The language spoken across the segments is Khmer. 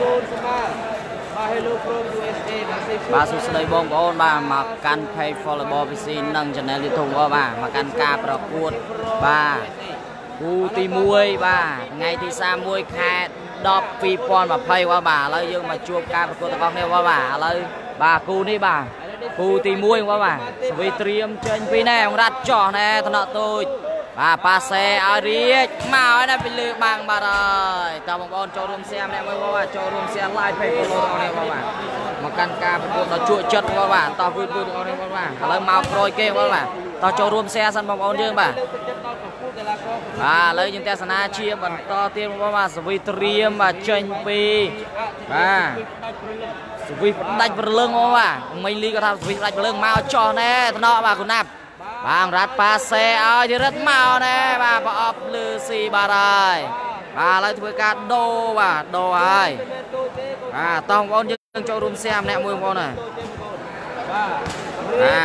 កូនស្មាបាទ Hello from USA បាទសេបាទសួស្តីបងប្អូនបាទមកកាន់ page Volleyball PC និង channel YouTube របស់បាទមកកាន់ការប្រកួតបាទគូទី1បាទថ្ងៃទី31ខែ10 2020បាទបាទឥឡូវយើងមកជួបការប្រកួតរបស់គ្នាបាទឥឡូវបាទគូនេះបាទគូទី1បាទបាទសវីត្រៀមចេញពីណែអង្រាត់ចោះណែថ្នាក់តូច បាទប៉ាសេឲ្យរៀចមកហើយណាពីលើបាំងបាទហើយតើបងប្អូនចូលរួម share ម្នាក់មួយបាទចូលរួម share live page follow របស់នេះបាទមកកាន់ការប្រកួតដ៏ជក់ចិត្តបាទបាទតោះវឺតវឺតរបស់នេះបាទឥឡូវមកក្រោយគេបាទបាទតោះចូលរួម share សិនបងប្អូនយើងបាទបាទឥឡូវយើងទស្សនាជាបន្តទៀតបងបាទសវីត្រៀមបាទចេញពីបាទសវីផ្ដាច់ប្រលឹងបងបាទមិញលីក៏ថាសវីផ្ដាច់ប្រលឹងមកចោះណែថ្នាក់បាទគូណាប់ បាទរ៉ាត់ប៉ាសេឲ្យទីរិតមកណែបាទប្រអប់លឺស៊ីបាទហើយបាទឥឡូវធ្វើការដូរបាទដូរហើយបាទតោះបងប្អូនយើងចូលរួម share ម្នាក់មួយបងប្អូនណាបា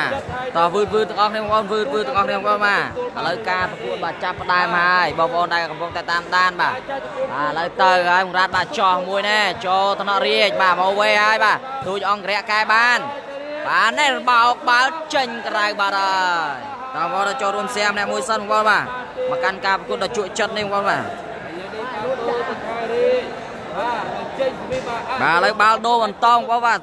ទតោះវឺតវឺតទាំងអស់គ្នាបងប្អូនវឺតវឺតទាំងអស់គ្នាបងប្អូនបាទឥឡូវការប្រកួតបាទចាប់ផ្ដើមហើយបងប្អូនដែលកំពុងតែតាមដានបាទបាទឥឡូវទៅហើយបង្រាត់បាទចោះមួយណែចូលថ្នាក់រាជបាទមកវេហើយបាទទូចអង្គរៈកែបាន បាទនេះបោកបើចេញក្រៅបាទហើយតើបងប្អូនចូលរួម share ម្នាក់មួយសិនបងប្អូនបាទមកកាន់ការប្រកួតដ៏ជក់ចិត្តនេះបងប្អូនបាទបាទឥឡូវបាល់ដូរបន្តបងប្អូនបាទ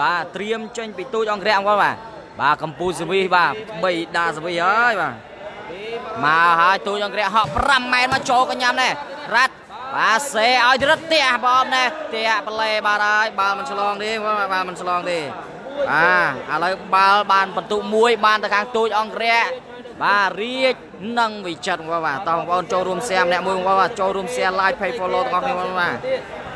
បាទត្រៀមចេញពីទូចអង្គរៈបងប្អូនបាទបាទកម្ពុជាសវីបាទ3ដាសវីហើយបាទមកហើយទូចអង្គរៈហក់5ម៉ែត្រមកចូលកញ្ញាំណែរ៉ាត់បាទសេឲ្យរឹតផ្ទះបងណែផ្ទះប្លេបាទហើយបាល់មិនឆ្លងទេបាទមិនឆ្លងទេ បាទឥឡូវបាល់បានបន្ទុកមួយ បានទៅខាងទូចអង្គរៈបាទរៀចនិងវិចិត្របងបាទតោះបងប្អូនចូលរួម share ម្នាក់មួយបងបាទចូលរួម share like page follow ទាំងអស់គ្នាបងបាទ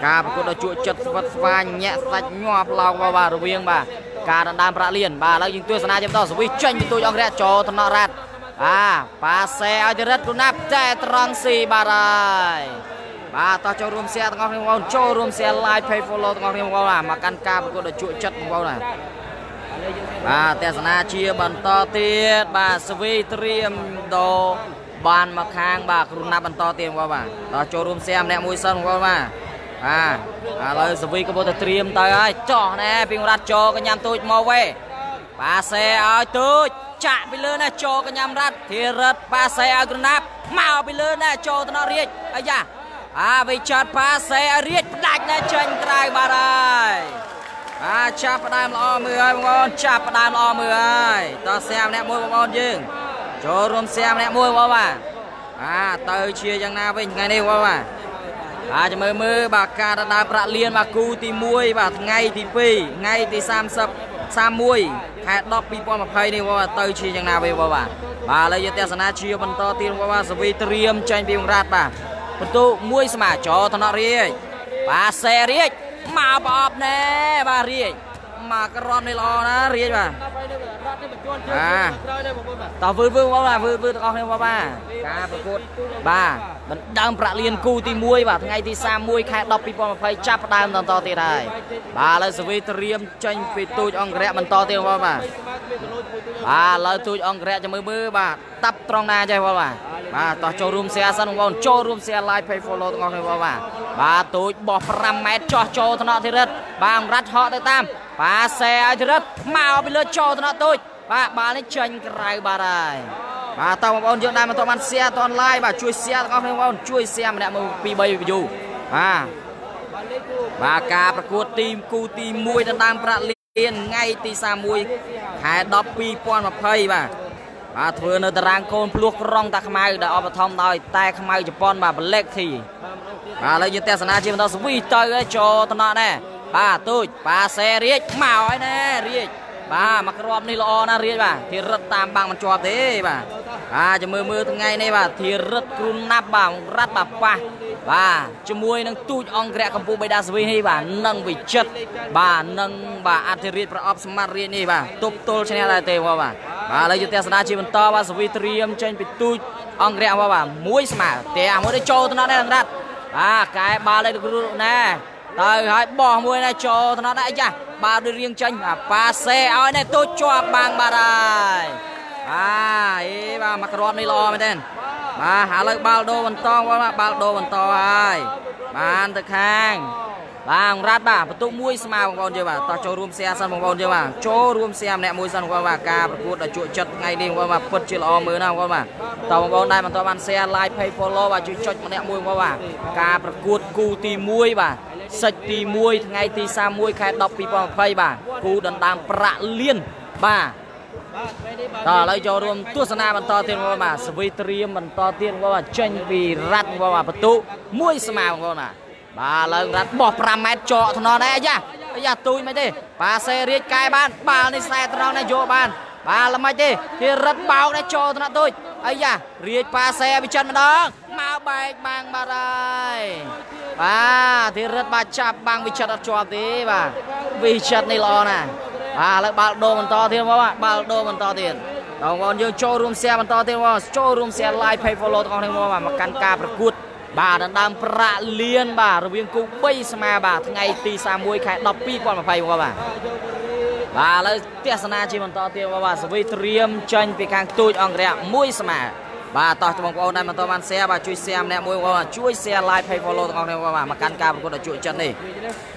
ការប្រកួតដ៏ជក់ចិត្តស្វិតស្វាញញាក់សាច់ញាប់ឡោកបងបាទរវាងបាទការដណ្ដើមប្រាក់លៀនបាទឥឡូវយើងទស្សនាជាបន្តសវិសចេញពីទូចអង្គរៈចូលថ្នាក់រ៉ាត់បាទប៉ាសេឲ្យទៅរិទ្ធគូណាប់តែត្រង់ស៊ីបាទហើយ បាទតោះចូលរួម share ទាំងអស់គ្នាបងប្អូនចូលរួម share like page follow ទាំងអស់គ្នាបងប្អូនបាទមកកាន់ការប្រកួតដ៏ជក់ចិត្តបងប្អូនបាទបាទទស្សនាជាបន្តទៀតបាទសវីត្រៀមដោបានមកខាងបាទគ្រូណាប់បន្តទៀតបងប្អូនបាទតោះចូលរួម share ម្នាក់មួយសិនបងប្អូនបាទបាទឥឡូវសវីក៏មកទៅត្រៀមទៅហើយចោះណែពីងរ៉ាត់ចូលកញ្ញាំទូចមកវេប៉ាសេឲ្យទូចចាក់ពីលើណែចូលកញ្ញាំរ៉ាត់ធីរិតប៉ាសេឲ្យក្រណាប់មកពីលើណែចូលទៅដល់រាជអាយ៉ា អាវិចាត់ប៉ាសេឲ្យរាជផ្ដាច់ណែចេញក្រៅបាទហើយបាទចាប់ផ្ដើមល្អមើលហើយបងប្អូនចាប់ផ្ដើមល្អមើលហើយតោះសៀមម្នាក់មួយបងប្អូនយើងចូលរួមសៀមម្នាក់មួយបងប្អូនបាទបាទទៅជាយ៉ាងណាវិញថ្ងៃនេះបងប្អូនបាទបាទចាំមើលមើលបាទការដណ្ដើមប្រាក់លៀនបាទគូទី1បាទថ្ងៃទី2ថ្ងៃទី30 31ខែ10 2020នេះបាទទៅជាយ៉ាងណាវិញបាទបាទឥឡូវយើងទស្សនាជាបន្តទៀតបាទសវីត្រៀមចេញពីបង្រាតបាទ បន្ទូមួយស្មាចោថ្នាក់រាជបាទសេរាជមកប្រអប់ណែបាទរាជ មកក្រត់នេះល្អណារាជបាទបាទតើវឺវឺបងបាទវឺវឺទាំងអស់គ្នាបងបាទការប្រកួតបាទដណ្ដើមប្រាក់លៀនគូទី1បាទថ្ងៃទី31ខែ10 2020ចាប់ផ្ដើមបន្តទៀតហើយបាទឥឡូវសវីត្រៀមចេញពីទូចអង្គរៈបន្តទៀតបងបាទបាទឥឡូវទូចអង្គរៈចាំមើលមើលបាទតាប់ត្រង់ណាចេះបងបាទបាទតោះចូលរួម share សិនបងប្អូនចូលរួម share like page follow ទាំងអស់គ្នាបងបាទបាទទូចបោះ5ម៉ែត្រចោះចូលថ្នាក់ធីរិតបាទអង្រាត់ហក់ទៅតាម បាទសេឲ្យធីរិតមកពីលើចូលថ្នាក់ទូចបាទបាល់នេះចេញក្រៅបាទហើយបាទតោះបងប្អូនយើងដែលមិនទាន់បាន share តន live បាទជួយ share ទាំងអស់គ្នាបងប្អូនជួយ share ម្នាក់មួយ2 3 view បាទបាទការប្រកួតទីមគូទី1ដណ្ដើមប្រាក់លៀនថ្ងៃទី31ខែ10 2020បាទបាទធ្វើនៅតារាងកូនភ្លោះក្រុងតាខ្មៅដែលអបឋមដោយតែខ្មៅជប៉ុនបាទ Black Tea បាទឥឡូវយើងទស្សនាជាបន្តស្វីទៅចូលតំណណែ បាទទូចបាទសេរៀចមកហើយណែរៀចបាទមកគ្រាប់នេះល្អណាស់រៀចបាទធីរិតតាមបាំងមិនជាប់ទេបាទបាទចាំមើលមើលថ្ងៃនេះបាទធីរិតគ្រូណាប់បាទរ៉ាត់បាទប៉ះបាទជាមួយនឹងទូចអង្គរៈកម្ពុជាបេដាសវីនេះបាទនឹងវិចិត្របាទនឹងបាទអធិរាជប្រអប់សមត្ថរាជនេះបាទទប់ទល់ឈ្នះដែរទេបាទបាទឥឡូវយើងទស្សនាជាបន្តបាទសវីត្រៀមចេញពីទូចអង្គរៈបាទមួយស្មើតែមួយទៅចូលទៅណាត់ដែររ៉ាត់បាទកែបាល់ទៅគ្រូណែ ទៅហើយបោះមួយណែចូលថ្នាក់អីចាបាល់ដូចរៀងចេញប៉ាសេឲ្យណែទូចជាប់បាំងបាទហើយបាទអីបាទមកគ្រាប់នេះល្អមែនទេបាទឥឡូវបាល់ដូរបន្តបាទបាល់ដូរបន្តហើយបានទៅខាងបាទរ៉ាត់បាទបន្ទុកមួយស្មើបងប្អូនយើងបាទតោះចូលរួមសៀសិនបងប្អូនយើងបាទចូលរួមសៀម្នាក់មួយសិនបងប្អូនបាទការប្រកួតដ៏ជក់ចិត្តថ្ងៃនេះបងប្អូនបាទពិតជាល្អមើលណាបងប្អូនបាទតោះបងប្អូនដែលមិនទាន់បាន share like page follow បាទជួយចុចម្នាក់មួយបងប្អូនបាទការប្រកួតគូទី1បាទ សិចទី1ថ្ងៃទី31ខែ10 2020បាទគូដណ្ដើមប្រាក់លានបាទតោះឥឡូវចូលរួមទស្សនាបន្តទៀតបងប្អូនបាទសវីត្រៀមបន្តទៀតបងប្អូនបាទចេញពីរ៉ាត់បងប្អូនបាទបន្ទុកមួយស្មើបងប្អូនបាទបាទឡើងរ៉ាត់បោះ5ម៉ែត្រចកថ្នល់ដែរអាយ៉ាអាយ៉ាទូចមិនទេប៉ាសេរៀចកែបាន បាល់នេះខ្សែត្រង់នេះយកបាន បាទល្មិចទេគេរឹតបោកដែរចោថ្នាក់ទូចអាយ៉ារៀចប៉ាសេវិចិនម្ដង មកបែកបាំងបាត់ហើយបាទទីរឹតបាទចាប់បាំងវិចិត្រអត់ជាប់ទេបាទវិចិត្រនេះល្អណាស់បាទឥឡូវបាល់ដូរបន្តទៀតបងបាល់ដូរបន្តទៀតបងប្អូនយើងចូលរួម share បន្តទៀតបងចូលរួម share like page follow ទាំងអស់គ្នាបងមកកាន់ការប្រកួត បាទដណ្ដើមប្រាក់លាន បាទរវាងគូ3ស្មើបាទថ្ងៃទី31ខែ10 2020បងបាទបាទឥឡូវទស្សនាជាបន្តទៀតបងបាទសវីត្រៀមចេញពីខាងទូចអង្គរៈមួយស្មើ បាទតោះបងប្អូនដែលមិនទាន់បាន share បាទជួយ share ម្នាក់មួយបងជួយ share like page follow ទាំងអស់គ្នាបងបាទមកកាន់ការប្រកួតដ៏ជក់ចិត្តនេះ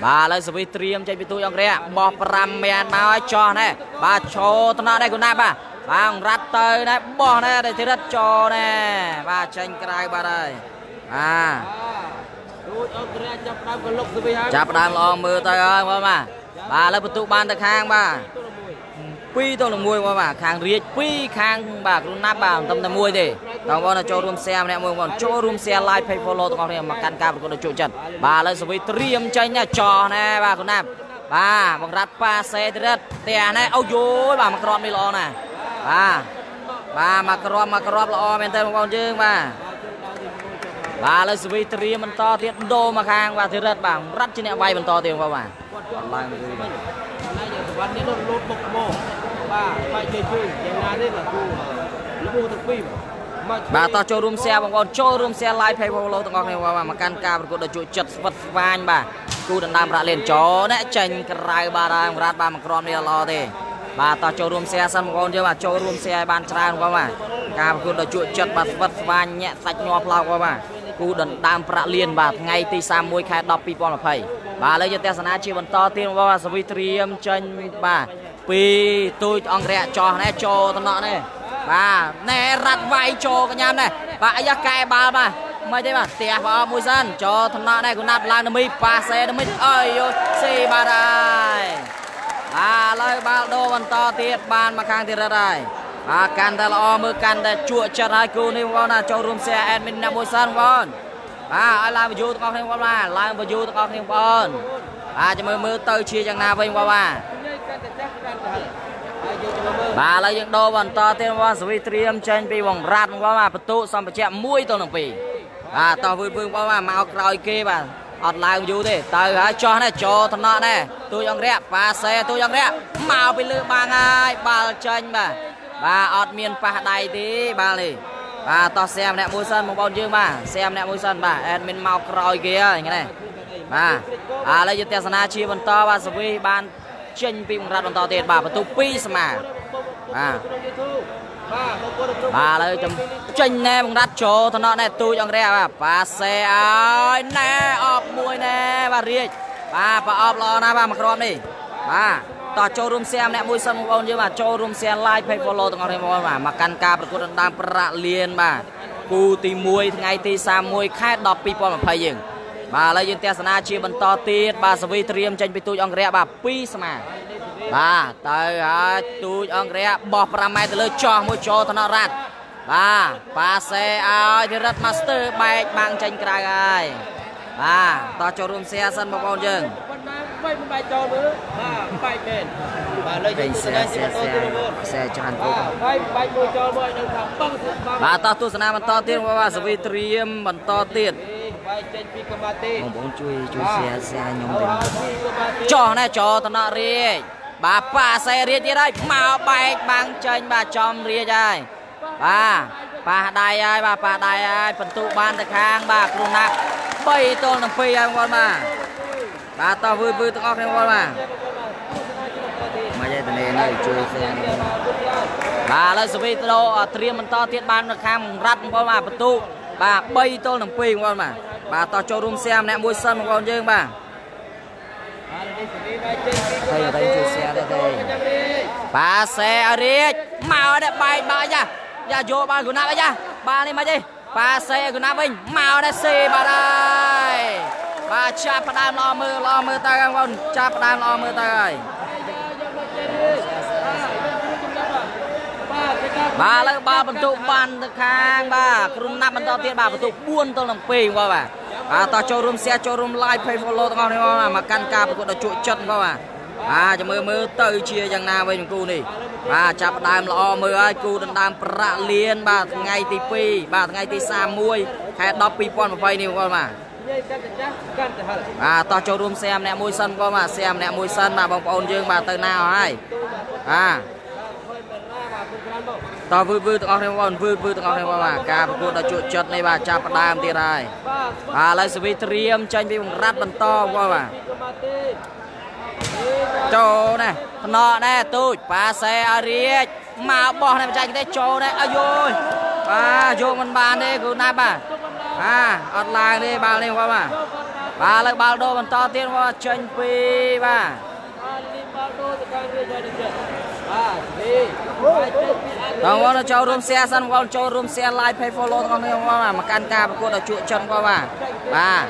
បាទឥឡូវសវីត្រៀមចេញពីទូចអង្គរៈបោះ5មានមកឲ្យចោះណែបាទឈោតំណដែរគូណាបាទបាទរ៉ាត់ទៅណែបោះណែតែធីរិតចោណែបាទចេញក្រៅបាទហើយបាទទូចអង្គរៈចាប់ដើមកលុកសវីហើយចាប់ដើមល្អមើលទៅហើយបងបាទបាទឥឡូវបន្ទុកបានទៅខាងបាទ 2ទៅ1បងបាទខាងរាជ2ខាងបាទគ្រូណាប់បាទមិនតែមួយទេបងប្អូនចូលរួម share ម្នាក់មួយបងចូលរួម share like page follow ទាំងអស់គ្នាមកកាន់ការប្រកួតដ៏ជោគជ័យបាទឥឡូវសវីត្រៀមចេញចោះណែបាទគ្រូណាប់បាទបង្រាត់ប៉ាសេតិរិតផ្ទះណែអូយយបាទមកក្របនេះល្អណាស់បាទបាទមកក្របមកក្របល្អមែនតើបងប្អូនយើងបាទបាទឥឡូវសវីត្រៀមបន្តទៀតដូរមកខាងបាទធីរិតបាទរត់ជាអ្នកវាយបន្តទៀតបងបាទអត់ឡើងមួយបាទណាយើងសវណ្ណនេះលោតបុកមក បាទបាយជ័យជួយយ៉ាងណាទេបាទគូលូទាំងពីរបាទតោះចូលរួម share បងប្អូនចូលរួម share live page follow ទាំងអស់គ្នាបាទមកកាន់ការប្រកួតដ៏ជក់ចិត្តស្វិតស្វាញបាទគូដណ្ដើមប្រាក់លេនចោអ្នកចេញក្រៅបាទហើយរ៉ាត់បាទមកក្រមនេះល្អទេបាទតោះចូលរួម share សិនបងប្អូនយើងបាទចូលរួម share ឲ្យបានច្រើនបងបាទការប្រកួតដ៏ជក់ចិត្តបាទស្វិតស្វាញញាក់សាច់ញ័រផ្លោកបងបាទគូដណ្ដើមប្រាក់លានបាទថ្ងៃទី31ខែ10 2020បាទឥឡូវយើងទស្សនាជាបន្តទៀតបងបាទសវីត្រៀមចេញបាទ ពីទូចអង្គរៈចោះណែចូលតំណក់នេះបាទណែរ៉ាត់វាយចូលកញ្ញាណែបាទអាយ៉ាកែបាល់បាទមិនទេបាទផ្ទះប្រអប់មួយសិនចូលតំណក់ណែគូណាត់ឡើងដល់មីប៉ាសេដល់មីអើយយោសេបាទហើយបាទឥឡូវបាល់ដូរបន្តទៀតបានមកខាងទីរត់ហើយបាទកាន់តែល្អមើលកាន់តែជក់ចិត្តហើយគូនេះបងណាចូលរួម share admin ណាមួយសិនបងបាទឲ្យឡើង view ទាំងអស់គ្នាបងបាទឡើង view ទាំងអស់គ្នាបងបាទចាំមើលមើលទៅជាយ៉ាងណាវិញបងបាទ បាទឥឡូវយើងដូរបន្តទៀតបងសវីត្រៀមចេញពីវងរ៉ាត់បងបាទបន្ទុសម្ភារៈ1ទៅនឹង2បាទតោះវឺវឺបងបាទមកក្រោយគេបាទអត់ឡើងយូរទេទៅហើយចោះនេះចោថ្នាក់នេះទូចអង្គរៈប៉ាសេទូចអង្គរៈមកពីលើបាំងហើយបាល់ចាញ់បាទបាទអត់មានប៉ះដៃទេបាល់នេះបាទតោះសែម្នាក់មួយសិនបងប្អូនយើងបាទសែម្នាក់មួយសិនបាទអេដមីនមកក្រោយគេហើយហ្នឹងបាទឥឡូវយើងទស្សនាជាបន្តបាទសវីបាន ចេញពីបង្រាត់បន្តទៀតបាទបន្ទុក2ស្មើបាទបាទឥឡូវចំចេញណែបង្រាត់ចូលថ្នាក់ណែទូចអង្គរៈបាទប៉ាសេឲ្យណែអបមួយណែបាទរៀចបាទប្រអប់ល្អណាស់បាទមកគ្រាប់នេះបាទតោះចូលរួម share ម្នាក់មួយសិនបងប្អូនយើងបាទចូលរួម share like page follow ទាំងអស់គ្នាបងប្អូនបាទមកកាន់ការប្រកួតដណ្ដើមប្រាក់លានបាទគូទី1ថ្ងៃទី31ខែ10 2020យើង បាទឥឡូវយើងទស្សនាជាបន្តទៀតបាទសវីត្រៀមចេញពីទូចអង្គរៈបាទ2ស្មើបាទទៅហើយទូចអង្គរៈបោះ5ម៉ែត្រទៅលើចោះមួយចូលថ្នាក់រ៉ាត់បាទប៉ាសេឲ្យធីរិត Master បែកបាំងចេញក្រៅហើយបាទតោះចូលរួម share សិនបងប្អូនយើងបែកបែកចូលមើលបាទបែកមែនបាទលើយើងទស្សនាជាបន្តទៀតបងប្អូនខ្សែច្រើនគូបែកបែកមួយចូលមកឲ្យដឹងថាបឹងបាទតោះទស្សនាបន្តទៀតបាទសវីត្រៀមបន្តទៀត បែកចេញពីកម្មាទេបងប្អូនជួយជួយ share share ខ្ញុំទៅចោះណែចោតំណរាជបាទប៉ាសេរាជទៀតហើយមកបែកបាំងចេញបាទចំរាជហើយបាទប៉ះដៃហើយបាទប៉ះដៃហើយបន្ទុបានទៅខាង បាទគ្រូណាក់3ទល់នឹង2ហើយបងប្អូនបាទបាទតោះវឺវឺទាំងអស់គ្នាបងប្អូនបាទមកយាយតនេនៅជួយសែនបាទឥឡូវសវីតឡូត្រៀមបន្តទៀតបាននៅខាងរ៉ាត់បងប្អូនបាទបន្ទុបាទ3ទល់នឹង2បងប្អូនបាទ បាទតោះចូលរួមសែម្នាក់មួយសិនបងប្អូនយើងបាទបាទនេះសេរីបាយចេញពី Thầy ở đây chia sẻ đây thầy. បាសេឲ្យរៀចមកដែរបែកបាក់យ៉ាយ៉ាយកបាល់គូណាប់អីយ៉ាបាល់នេះមកទេបាសេឲ្យគូណាប់វិញមកដែរសេបាទហើយបាទចាប់ផ្ដើមល្អមើលល្អមើលទៅបងប្អូនចាប់ផ្ដើមល្អមើលទៅហើយ បាទឥឡូវបាល់បន្ទុកបានទៅខាងបាទក្រុមណាប់បន្តទៀតបាទបន្ទុក4ទល់នឹង2បងបាទបាទតោះចូលរួម share ចូលរួម like page follow ទាំងអស់គ្នាបងបាទមកកាន់ការប្រកួតដ៏ជក់ចិត្តបងបាទបាទចាំមើលមើលទៅជាយ៉ាងណាវិញគូនេះបាទចាប់ផ្ដើមល្អមើលហើយគូដណ្ដើមប្រាក់លានបាទថ្ងៃទី2បាទថ្ងៃទី31ខែ10 2020នេះបងប្អូនបាទនិយាយកាន់តែចាស់កាន់តែហឹលបាទតោះចូលរួមសែម្នាក់មួយសិនបងបាទសែម្នាក់មួយសិនបាទបងប្អូនយើងបាទទៅណាអស់ហើយបាទ តោះវឺវឺទាំងអស់គ្នាបងប្អូនវឺវឺទាំងអស់គ្នាបងបាទការប្រកួតដ៏ជក់ចិត្តនេះបាទចាប់ផ្ដើមទៀតហើយបាទបាទឥឡូវសវីត្រៀមចេញពីបង្រាត់បន្តបងប្អូនបាទពីកម៉ាទេចូលណែថ្នក់ណែទូចប៉ាសេឲ្យរៀចមកបោះណែបច្ចេកទេសចូលណែអាយយបាទយកមិនបានទេគ្រូណាប់បាទបាទអត់ឡើងទេបាល់នេះបងប្អូនបាទបាទឥឡូវបាល់ដូរបន្តទៀតបងប្អូនចេញពីបាទអាលីបាល់ដូទៅកាន់វាយកនេះ បងប្អូនចូលរួម share សិនបងប្អូនចូលរួម share like page follow ទាំងអស់គ្នាបងប្អូនបាទមកកាន់ការប្រកួតដ៏ជក់ចិត្តបងប្អូនបាទបាទ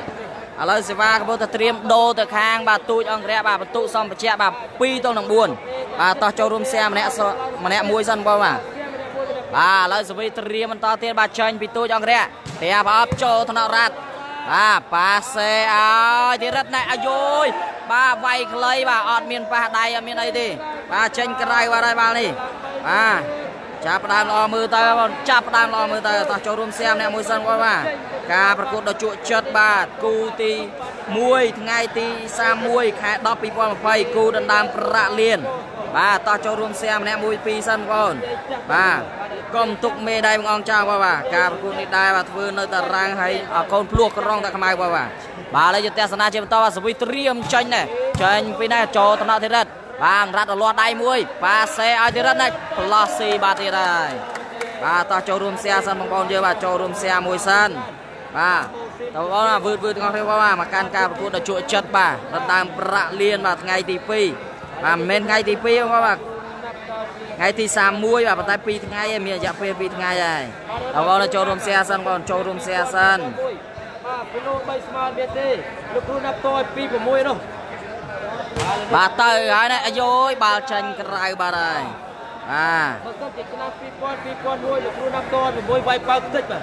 ឥឡូវសេវាកំពុងតែត្រៀមដូរទៅខាង បាទទូចអង្គរៈបាទបន្ទុកសំបច្ចៈបាទ2ទល់នឹង4បាទតោះចូលរួម share ម្នាក់សម្នាក់មួយសិនបងប្អូនបាទបាទឥឡូវសវីត្រៀមបន្តទៀតបាទចាញ់ពីទូចអង្គរៈតែប្រអប់ចូលថ្នាក់រ៉ាត់ បាទប៉ាសេឲ្យទីរិតណែអាយយបាទវាយខ្លីបាទអត់មានប៉ះដៃអត់មានអីទេបាទចេញក្រៅបាទហើយបាល់នេះបាទ ចាប់ផ្ដើមល្អមើលទៅបងចាប់ផ្ដើមល្អមើលទៅតោះចូលរួមសៀមអ្នកមួយសិនបងបាទការប្រកួតដ៏ជក់ចិត្តបាទគូទី1ថ្ងៃទី31ខែ10 2020គូដណ្ដើមប្រាក់លានបាទតោះចូលរួមសៀមអ្នកមួយពីរសិនបងបាទកុំទុកមេដៃបងអង្គចៅបងបាទការប្រកួតនេះដែរបាទធ្វើនៅតារាងហើយកូនភ្លោះក្រុងតាខ្មៅបងបាទបាទឥឡូវយកទស្សនាជាបន្តបាទសវិត្រៀមចាញ់ណែចាញ់ពីណែចូលតំណធីរិត បាទរ៉ាត់រលាស់ដៃមួយបាទសេឲ្យទីរិតណាផ្លោះស៊ីបាទទៀតហើយបាទតោះចូលរួមសៀសិនបងប្អូនយើងបាទចូលរួមសៀមួយសិនបាទតើបងប្អូនវឺតវឺតទាំងអស់គ្នាបាទមកកាន់ការប្រកួតដ៏ជក់ចិត្តបាទដណ្ដើមប្រាក់លានបាទថ្ងៃទី2បាទមិនមែនថ្ងៃទី2បងប្អូនបាទថ្ងៃទី31បាទប៉ុន្តែ2ថ្ងៃឯងមានរយៈពេល2ថ្ងៃហើយបងប្អូនចូលរួមសៀសិនបងប្អូនចូលរួមសៀសិនបាទពីនោះ3ស្មើទៀតទេលោកគ្រូណាប់តឲ្យ2 6នោះ បាទទៅហើយណាអាយយបាល់ចាញ់ក្រៅបាទហើយបាទបើសិនជាឆ្នាំ2000 2001លោកគ្រូណាប់ត6វាយបើកតិចបាទ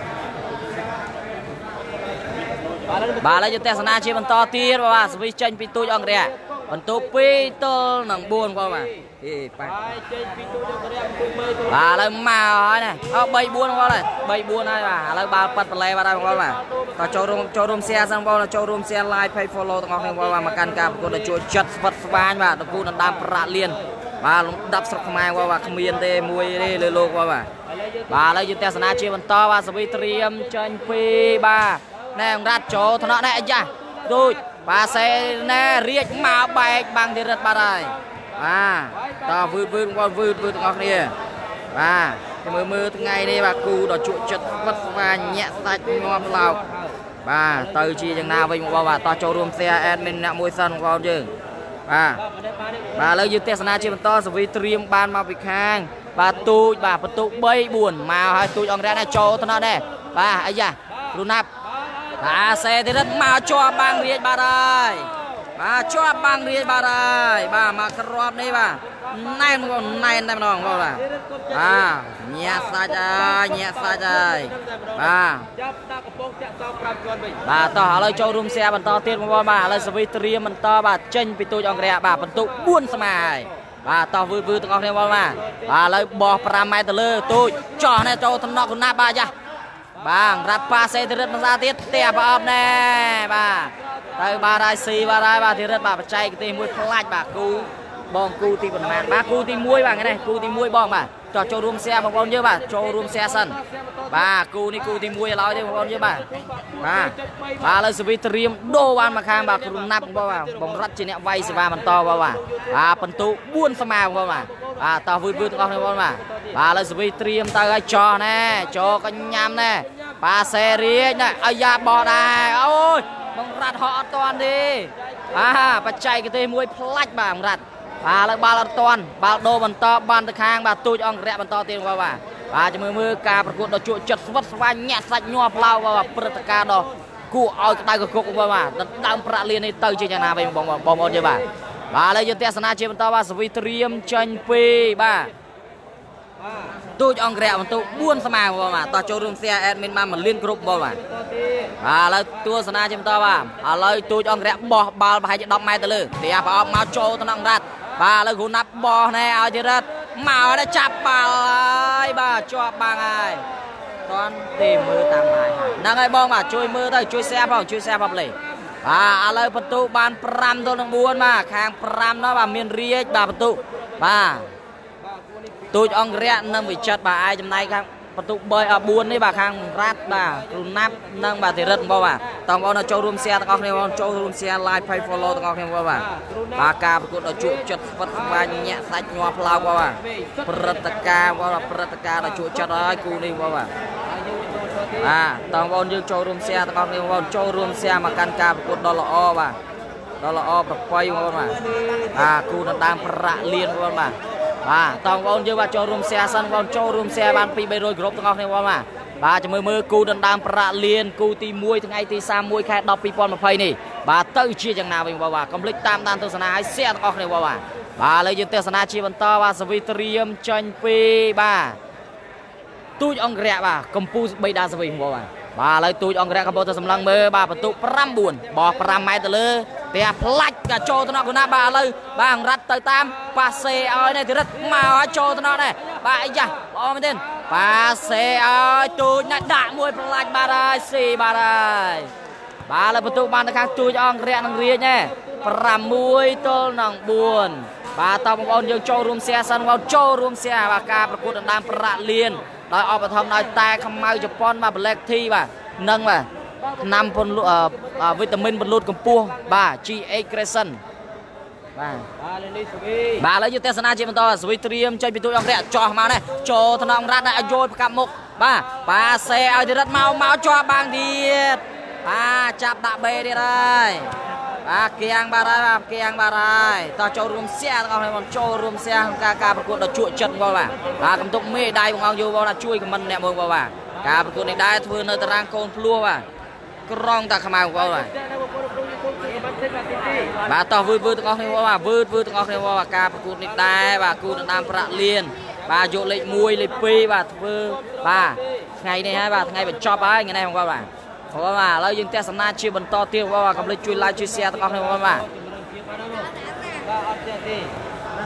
បាទឥឡូវបាទឥឡូវយើងទស្សនាជាបន្តទៀតបាទសវិសចេញពីទូចអង្គរៈ បន្ទុក2ទល់នឹង4បងបាទអេប៉ាបាយចេញពីទូចអង្គរៈទូ3ទូបាទឥឡូវមកហើយណាអ3 4បងហើយ3 4ហើយបាទឥឡូវបាល់ប៉ាត់បលែបាទហើយបងបាទតោះចូលរួមចូលរួម share សិនបងចូលរួម share like page follow ទាំងអស់គ្នាបងបាទមកកាន់ការប្រកួតដ៏ជួយចិត្តស្វិតស្វាញបាទតគូដណ្ដើមប្រាក់លានបាទលំដាប់ស្រុកខ្មែរបងបាទគ្មានទេមួយទេលើលោកបងបាទឥឡូវយើងបាទឥឡូវយើងទស្សនាជាបន្តបាទសវីត្រៀមចាញ់ពីបាទណែអង្រាត់ចូលថ្នាក់ណែអាយ៉ាទូច បាទសេណែរៀចមកបែកបាំងទីរិតបាទហើយបាទតវឺតវឺតបងវឺតវឺតទាំងអស់គ្នាបាទមើលមើលថ្ងៃនេះបាទគូដ៏ជក់ចិត្តវត្តស្វាញាក់សាច់ងាប់ឡោកបាទទៅជាយ៉ាងណាវិញបងបាទតោះចូលរួម share admin អ្នកមួយសិនបងប្អូនយើងបាទបាទមិនបានទេបាទឥឡូវយើងទស្សនាជាបន្តសវីត្រៀមបានមកពីខាង បាទទូចបាទបន្ទុក3 4មកហើយទូចអង្គរៈនេះចូលទៅណាដែរបាទអាយ៉ាគ្រូណាប់ បាទសេទីរិតមកជាប់បាំងរាជបាទហើយបាទជាប់បាំងរាជបាទហើយបាទមកក្របនេះបាទណែនបងណែនតែម្ដងបងបាទបាទញាក់សាច់ហើយញាក់សាច់ហើយបាទចាប់ដាក់កំប៉ុងតាក់តង5ជាន់វិញបាទតោះឥឡូវចូលរួមសែបន្តទៀតបងប្អូនបាទឥឡូវសវិត្រៀមបន្តបាទចេញពីទូចអង្គរៈបាទបន្ទុក4ស្មើហើយបាទតោះវឺវឺទាំងអស់គ្នាបងប្អូនបាទបាទឥឡូវបោះ5ម៉ែត្រទៅលើទូចចោះនេះចូលតំណក់គុណាប់បាទយ៉ា បាទរ៉ាត់ប៉ាសេទីរិតភាសាទៀតផ្ទះប្រអប់ណែបាទទៅបាទហើយស៊ីបាទហើយបាទទីរិតបាទបច្ចេកទេសមួយផ្លាច់បាទគូបងគូទីប៉ុន្មានបាទគូទី1បាទថ្ងៃនេះគូទី1បងបាទ ចោះចូលរួមសែបងប្អូនយើងបាទចូលរួមសែសិនបាទគូនេះគូទី1ឲ្យឡើយទេបងប្អូនយើងបាទបាទបាទឥឡូវសវិត្រៀមដូរបានមកខាងបាទគ្រូណាប់បងបាទបងរត់ជាអ្នកវាយសេវាបន្តបងបាទបាទបន្ទុ4ស្មើបងបាទបាទតោះវឺតវឺតទាំងអស់គ្នាបងបាទបាទឥឡូវសវិត្រៀមទៅឲ្យចោះណែចោះក៏ញ៉ាំណែបាទសេរីណែអាយ៉ាបោះដែរអូយបង្រាត់ហក់អត់តាន់ទេបាទបច្ចេកទេសមួយផ្លាច់បាទបង្រាត់ បាទឥឡូវបាល់អត់តាន់បាល់ដូរបន្តបានទៅខាងបាទទូចអង្គរៈបន្តទៀតបាទបាទបាទចាំមើលមើលការប្រកួតដ៏ជក់ចិត្តស្វិតស្វាញញាក់សាច់ញ័រផ្លោបាទព្រឹត្តិការណ៍ដ៏គួរឲ្យក្តៅកគុកបាទបាទដណ្ដើមប្រាក់លាននេះទៅជាយ៉ាងណាវិញបងបងប្អូនយើងបាទបាទឥឡូវយើងទស្សនាជាបន្តបាទសវីត្រៀមចាញ់ពីបាទបាទទូចអង្គរៈបន្ទុ4ស្មើបងបាទតោះចូលរួម share admin បាន1លានគ្រប់បងបាទតទៀតបាទឥឡូវទស្សនាជាបន្តបាទឥឡូវទូចអង្គរៈបោះបាល់ប្រហែលជា10ម៉ែត្រទៅលើទីប្រអប់មកចូលទៅក្នុងរ៉ាត់ បាទឥឡូវគ្រូណាប់បោះណែឲ្យជារ៉ាត់មកហើយចាប់បាល់ហើយបាទជាប់បាំងហើយតន់ទេមើលតាមហើយហ្នឹងហើយបងបាទជួយមើលទៅជួយ share ផងជួយ share ផងលេបាទឥឡូវបន្ទុបាន5ទល់នឹង4បាទខាង5នោះបាទមានរាជបាទបន្ទុបាទបាទគួរនេះទូចអង្គរៈនិងវិចិត្របាទឯចំណែកខាង បន្ទុក3 4នេះបាទខាងរ៉ាត់បាទគ្រូណាប់និងបាទធីរិតបងបាទតោះបងប្អូនចូលរួម share ទាំងអស់គ្នាបងចូលរួម share live page follow ទាំងអស់គ្នាបងបាទបាទការប្រកួតដ៏ជក់ចិត្តស្វិតស្វាញញាក់សាច់ញ័រផ្លោបងបាទព្រឹត្តិការណ៍បងបាទព្រឹត្តិការណ៍ដ៏ជក់ចិត្តហើយគូនេះបងបាទហើយយើងចូលចូលទៀតបាទតោះបងប្អូនយើងចូលរួម share ទាំងអស់គ្នាបងប្អូនចូលរួម share មកកាន់ការប្រកួតដ៏ល្អបាទដ៏ល្អប្រពៃបងប្អូនបាទបាទគូដណ្ដើមប្រាក់លានបងបាទ បាទតោះបងប្អូនយើងបាទចូលរួម share សិនបងប្អូនចូលរួម share បាន2 300គ្រប់ទាំងអស់គ្នាបងបាទបាទចាំមើលមើលគូដណ្ដើមប្រាក់លានគូទី1ថ្ងៃទី31ខែ10 2020នេះបាទទៅជាយ៉ាងណាវិញបងបាទកុំភ្លេចតាមដានទស្សនាឲ្យ share ទាំងអស់គ្នាបងបាទបាទឥឡូវយើងទស្សនាជាបន្តបាទសវីត្រៀមចាញ់ពីបាទទូចអង្គរៈបាទកម្ពុជា3ដាសវីបងបាទ បាទឥឡូវទូចអង្គរៈកំពុងតែសម្លឹងមើលបាទបន្ទុក5 4បោះ5ម៉ែត្រទៅលើផ្ទះផ្លាច់ក៏ចូលទៅណោះគូណាបាទឥឡូវបាទអង្រិតទៅតាមប៉ាសេឲ្យនេះទីរិតមកឲ្យចូលទៅណោះដែរបាទអីយ៉ាល្អមែនទេប៉ាសេឲ្យទូចណាស់ដាក់មួយផ្លាច់បាទហើយស៊ីបាទហើយបាទឥឡូវបន្ទុកបានទៅខាងទូចអង្គរៈនឹងរាជណា6ទល់នឹង4បាទតើបងប្អូនយើងចូលរួម share សិនបងចូលរួម share បាទការប្រកួតដណ្ដើមប្រាក់លាន ដោយអបឋមដោយតែខ្មៅជប៉ុនបាទ Black Tea បាទនឹងបាទថ្នាំពន្លូអឺអឺវីតាមីនបន្លូតកម្ពស់បាទ GH Crescent បាទបាទលេនេះសុវីបាទឥឡូវយើងទស្សនាជាបន្តសវិត្រៀមចេញពីទូចអង្គរៈចោះមកនេះចូលថ្នងរ៉ាត់ឲ្យយោយប្រកាប់មុខបាទប៉ាសេឲ្យទីរិតមកមកជាប់បាំងទៀត បាទចាប់ដាក់បេទៀតហើយបាទគៀងបាទហើយបាទគៀងបាទហើយតោះចូលរួមសៀទាំងអស់គ្នាបងចូលរួមសៀក្នុងការការប្រកួតដ៏ជក់ចិត្តបងបាទបាទកំទុកមេដៃបងអង្គយូបងណាជួយខមមិនអ្នកមើលបងបាទការប្រកួតនេះដែរធ្វើនៅតារាងកូនភ្លោះបាទក្រងតាខ្មៅបងបាទតែនៅបងប្អូនក្នុងយូទូបគឺមិនទេកាទីទីបាទតោះវឺតវឺតទាំងអស់គ្នាបាទវឺតវឺតទាំងអស់គ្នាបាទការប្រកួតនេះដែរបាទគូដណ្ដើមប្រាក់លាន បាទយកលេខ1លេខ2បាទធ្វើបាទថ្ងៃនេះហើយបាទថ្ងៃបញ្ចប់ហើយថ្ងៃនេះបងប្អូនបាទ បងប្អូនបាទឥឡូវយើងទស្សនាជាបន្តទៀតបងប្អូនបាទកុំភ្លេចជួយ like ជួយ share ទាំងអស់គ្នាបងប្អូនបាទបាទអត់ទេទេ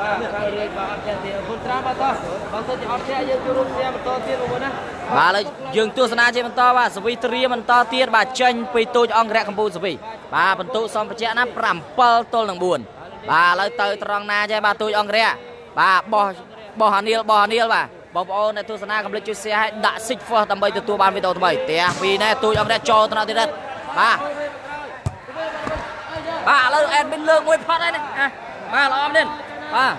បាទខាងរៀបបាទអត់ទេទេអរគុណច្រើនបាទតោះបើសិនជាអត់ទេយើងចូលរួមគ្នាបន្តទៀតបងប្អូនណាបាទឥឡូវយើងទស្សនាជាបន្តបាទសវីត្រៀមបន្តទៀតបាទចេញពីទូចអង្គរៈកម្ពុជាសវីបាទបន្ទុសំបញ្ជាក់ណា7ទល់នឹង4បាទឥឡូវទៅត្រង់ណាចេះបាទទូចអង្គរៈបាទបោះបោះអានីលបោះអានីលបាទ បងប្អូនអ្នកទស្សនាកុំភ្លេចជួយ share ឲ្យដាក់ six first ដើម្បីទទួលបានវីដេអូថ្មីផ្ទះពីរនេះទូចអង្គរៈចូលទៅដល់ទៀតបាទបាទឥឡូវ admin លើកមួយផាត់ហើយនេះអាបាទល្អមែនបាទ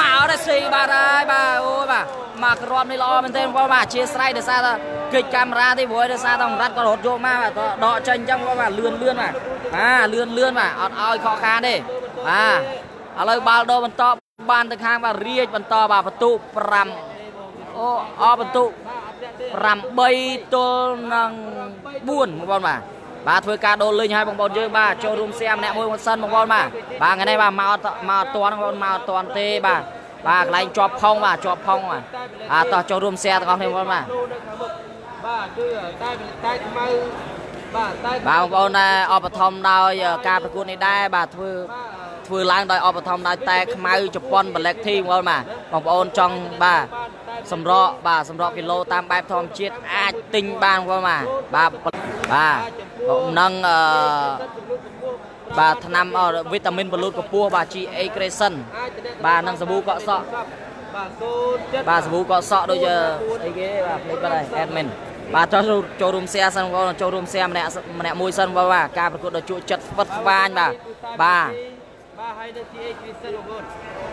មកដល់ស៊ីបាទហើយបាទអូយបាទមកគ្រាប់នេះល្អមែនទេបងប្អូនបាទអធិស្ស្រ័យដោយសារតែកិច្ចកាមេរ៉ាទេព្រោះដោយសារតែអង្រិតក៏រត់យកមកបាទដកចេញអញ្ចឹងបងប្អូនបាទលឿនលឿនបាទបាទលឿនលឿនបាទអត់ឲ្យខកខានទេបាទឥឡូវបាល់ដូរបន្ត បានទៅខាងបាទរាជបន្តបាទបន្ទុ5អូអបន្ទុ8ទល់នឹង4បងប្អូនបាទបាទធ្វើការដូរលេងឲ្យបងប្អូនយើងបាទចូលរួមសៀមម្នាក់មួយមួយសិនបងប្អូនបាទបាទថ្ងៃនេះបាទមកអត់មកអត់តាន់បងប្អូនមកអត់តាន់ទេបាទបាទកន្លែងជាប់ផុងបាទជាប់ផុងបាទបាទតោះចូលរួមសៀទាំងអស់គ្នាបងប្អូនបាទបាទគឺតែតែខ្មៅបាទតែបាទបងប្អូនដែរអបឋមដោយការប្រកួតនេះដែរបាទធ្វើ ធ្វើឡើងដោយអបឋមដោយតែខ្មៅជប៉ុន Black Tea បងប្អូនបាទបងប្អូនចង់បាទសម្រកបាទសម្រកគីឡូតាមបែបធម្មជាតិអាចទិញបានបងប្អូនបាទបាទបាទនឹងអឺបាទថ្នាំអវីតាមីនបលូតកម្ពស់បាទ GA Crescent បាទនឹងសាប៊ូកក់សក់បាទសូនបាទសាប៊ូកក់សក់ដូចអីគេបាទភ្លេចបាត់ហើយ admin បាទចូលចូលរួម share សិនបងប្អូនចូលរួម share ម្នាក់ម្នាក់មួយសិនបងប្អូនបាទការប្រកួតដ៏ជក់ចិត្តស្វិតស្វាញបាទបាទ បាទហើយនៅ GH Crystal បងប្អូន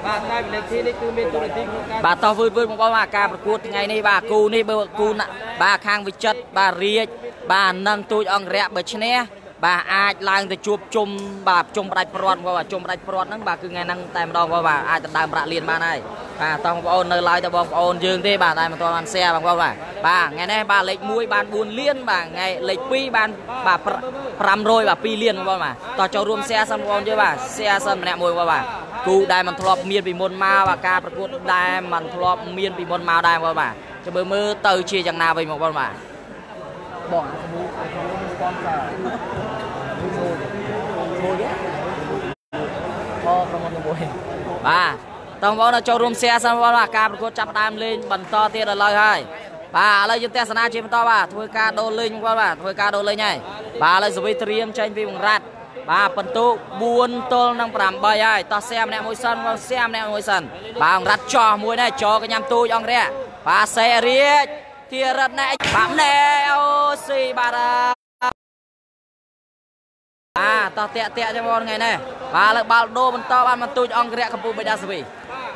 បាទតែលេខទីនេះគឺមានទូរទស្សន៍ក្នុងការបាទតោះវឺតវឺតបងប្អូនបាទការប្រកួតថ្ងៃនេះបាទគូនេះបើគូណាបាទខាងវិចិត្របាទរាជបាទនឹងទូចអង្គរៈបើឈ្នះ បាទអាចឡើងទៅជួបជុំបាទជុំផ្ដាច់ព្រាត់បងបាទជុំផ្ដាច់ព្រាត់ហ្នឹងបាទគឺថ្ងៃហ្នឹងតែម្ដងបងបាទអាចទៅដើមប្រាក់លៀនបានហើយបាទតោះបងប្អូននៅឡើយទៅបងប្អូនយើងទេបាទតែមិនទាន់បាន share បងប្អូនបាទបាទថ្ងៃនេះបាទលេខ1បាន4លានបាទថ្ងៃលេខ2បានបាទ500បាទ2លានបងប្អូនបាទតោះចូលរួម share សិនបងប្អូនយើងបាទ share សិនម្នាក់មួយបងប្អូនបាទគូដែលមិនធ្លាប់មានពីមុនមកបាទការប្រកួតដែលមិនធ្លាប់មានពីមុនមកដែរបងប្អូនបាទចាំមើលមើលទៅជាយ៉ាងណាវិញបងប្អូនបាទបងអាសាប៊ូអាសាប៊ូ sponsor មួយមកក្រុមហ៊ុនមួយបាទតោះបងប្អូនចូលរួម share សិនបងបាទការប្រកួតចាប់ដើមលេងបន្តទៀតដល់ហើយហើយបាទឥឡូវយើងទស្សនាជាបន្តបាទធ្វើការដូរលេងបងបាទធ្វើការដូរលេងហើយបាទឥឡូវសវីត្រៀមចេញពីបង្រាត់បាទបន្ទុ4ទល់នឹង8ហើយតោះសែម្នាក់មួយសិនបងសែម្នាក់មួយសិនបាទបង្រាត់ចោះមួយនេះចោកញ្ញាំទូចអង្គរៈបាទសេរៀចធីរិតណែបាទណែអូស៊ីបាទ បាទតោះតាក់តាក់ចឹងបងថ្ងៃនេះបាទលើបាល់ដូបន្តបានបន្ទូចអង្គរៈកម្ពុជាបេដាសវី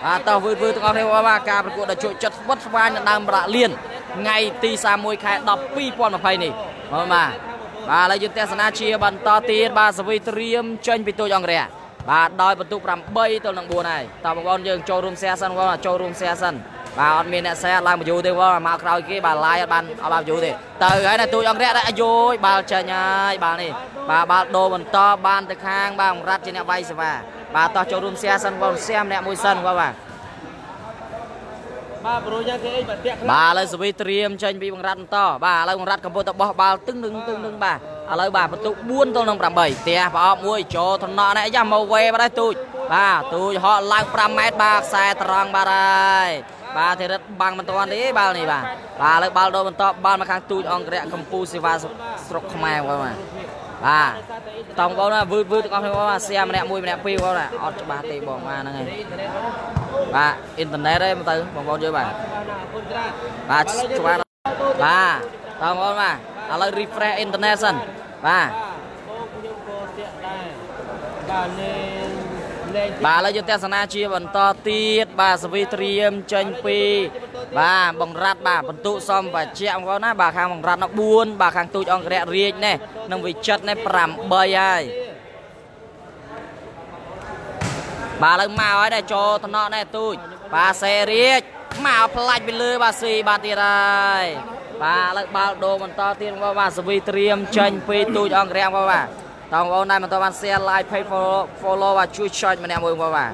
បាទតោះវឺវឺទាំងអស់គ្នាបាទការប្រកួតដ៏ជក់ចិត្តស្វិតស្វាញនៅដើមប្រាក់លៀនថ្ងៃទី31ខែ10 2020នេះបងបាទបាទឥឡូវយើងទស្សនាជាបន្តទៀតបាទសវីត្រៀមចេញពីទូចអង្គរៈបាទដោយបន្ទុក8ទល់នឹង4ហើយតើបងប្អូនយើងចូលរួម share សិនបងចូលរួម share សិន បាទអត់មានអ្នក share ឡើងបញ្យូទេបងមកក្រោយគេបាទ live អត់បានអត់បានបញ្យូទេទៅហើយណាទូចអង្គរៈដែរអាយយបាល់ចាញ់ហើយបាល់នេះបាទបាល់ដូរបន្តបានទៅខាងបាទអង្រាត់ជាអ្នកវាយសេវាបាទតោះចូលរួម share សិនបងសៀមអ្នកមួយសិនបងបាទបាទប្រូយ៉ាងគេអីបាទតាក់ខ្លាំងបាទឥឡូវសវីត្រៀមចេញពីបង្រាត់បន្តបាទឥឡូវបង្រាត់កំពុងតែបោះបាល់ទឹងនឹងទឹងនឹងបាទឥឡូវបាទបន្ទុក4ទល់នឹង8ផ្ទះប្រអប់មួយចូលថ្នាក់នេះយ៉ាមកវេបាទទូចបាទទូចហក់ឡើង5ម៉ែត្របាទខ្សែត្រង់បាទហើយ បាទធីរិតបាំងមិនទាន់ទេបាល់នេះបាទបាទឥឡូវបាល់ដូរបន្តបាល់មកខាងទូចអង្គរៈកម្ពុជាសេវាស្រុកខ្មែរបងបាទបាទតង់បងណាវឺវឺទាំងអស់គ្នាបងបាទសៀម្នាក់មួយម្នាក់ពីរបងណាអត់ច្បាស់ទេបងបាទហ្នឹងហើយបាទអ៊ីនធឺណិតទេមើលទៅបងប្អូនយល់បាទបាទច្បាស់បាទតង់បងបាទឥឡូវ refresh អ៊ីនធឺណិតសិនបាទខ្ញុំក៏តាក់ដែរបាទលេងលេង បាទឥឡូវយើងទស្សនាជាបន្តទៀតបាទសវីត្រៀមចេញពី បាទបង្រាត់បាទបន្ទុសំបច្ចៈបងប្អូនណាបាទខាងបង្រាត់នោះ4បាទខាងទូចអង្គរៈរាជនេះនឹងវិចិត្រនេះ8ហើយបាទឥឡូវមកហើយដែរចូលថ្នាក់នេះទូចបាទសេរាជមកផ្លាច់ពីលើបាទស៊ីបាទទៀតហើយបាទឥឡូវបាល់ដូរបន្តទៀតបងបាទសវីត្រៀមចេញពីទូចអង្គរៈបងបាទតើប ងប្អូនដែរមិនតបាន share live page follow follow បាទជួយចុចម្នាក់មួយបងបាទ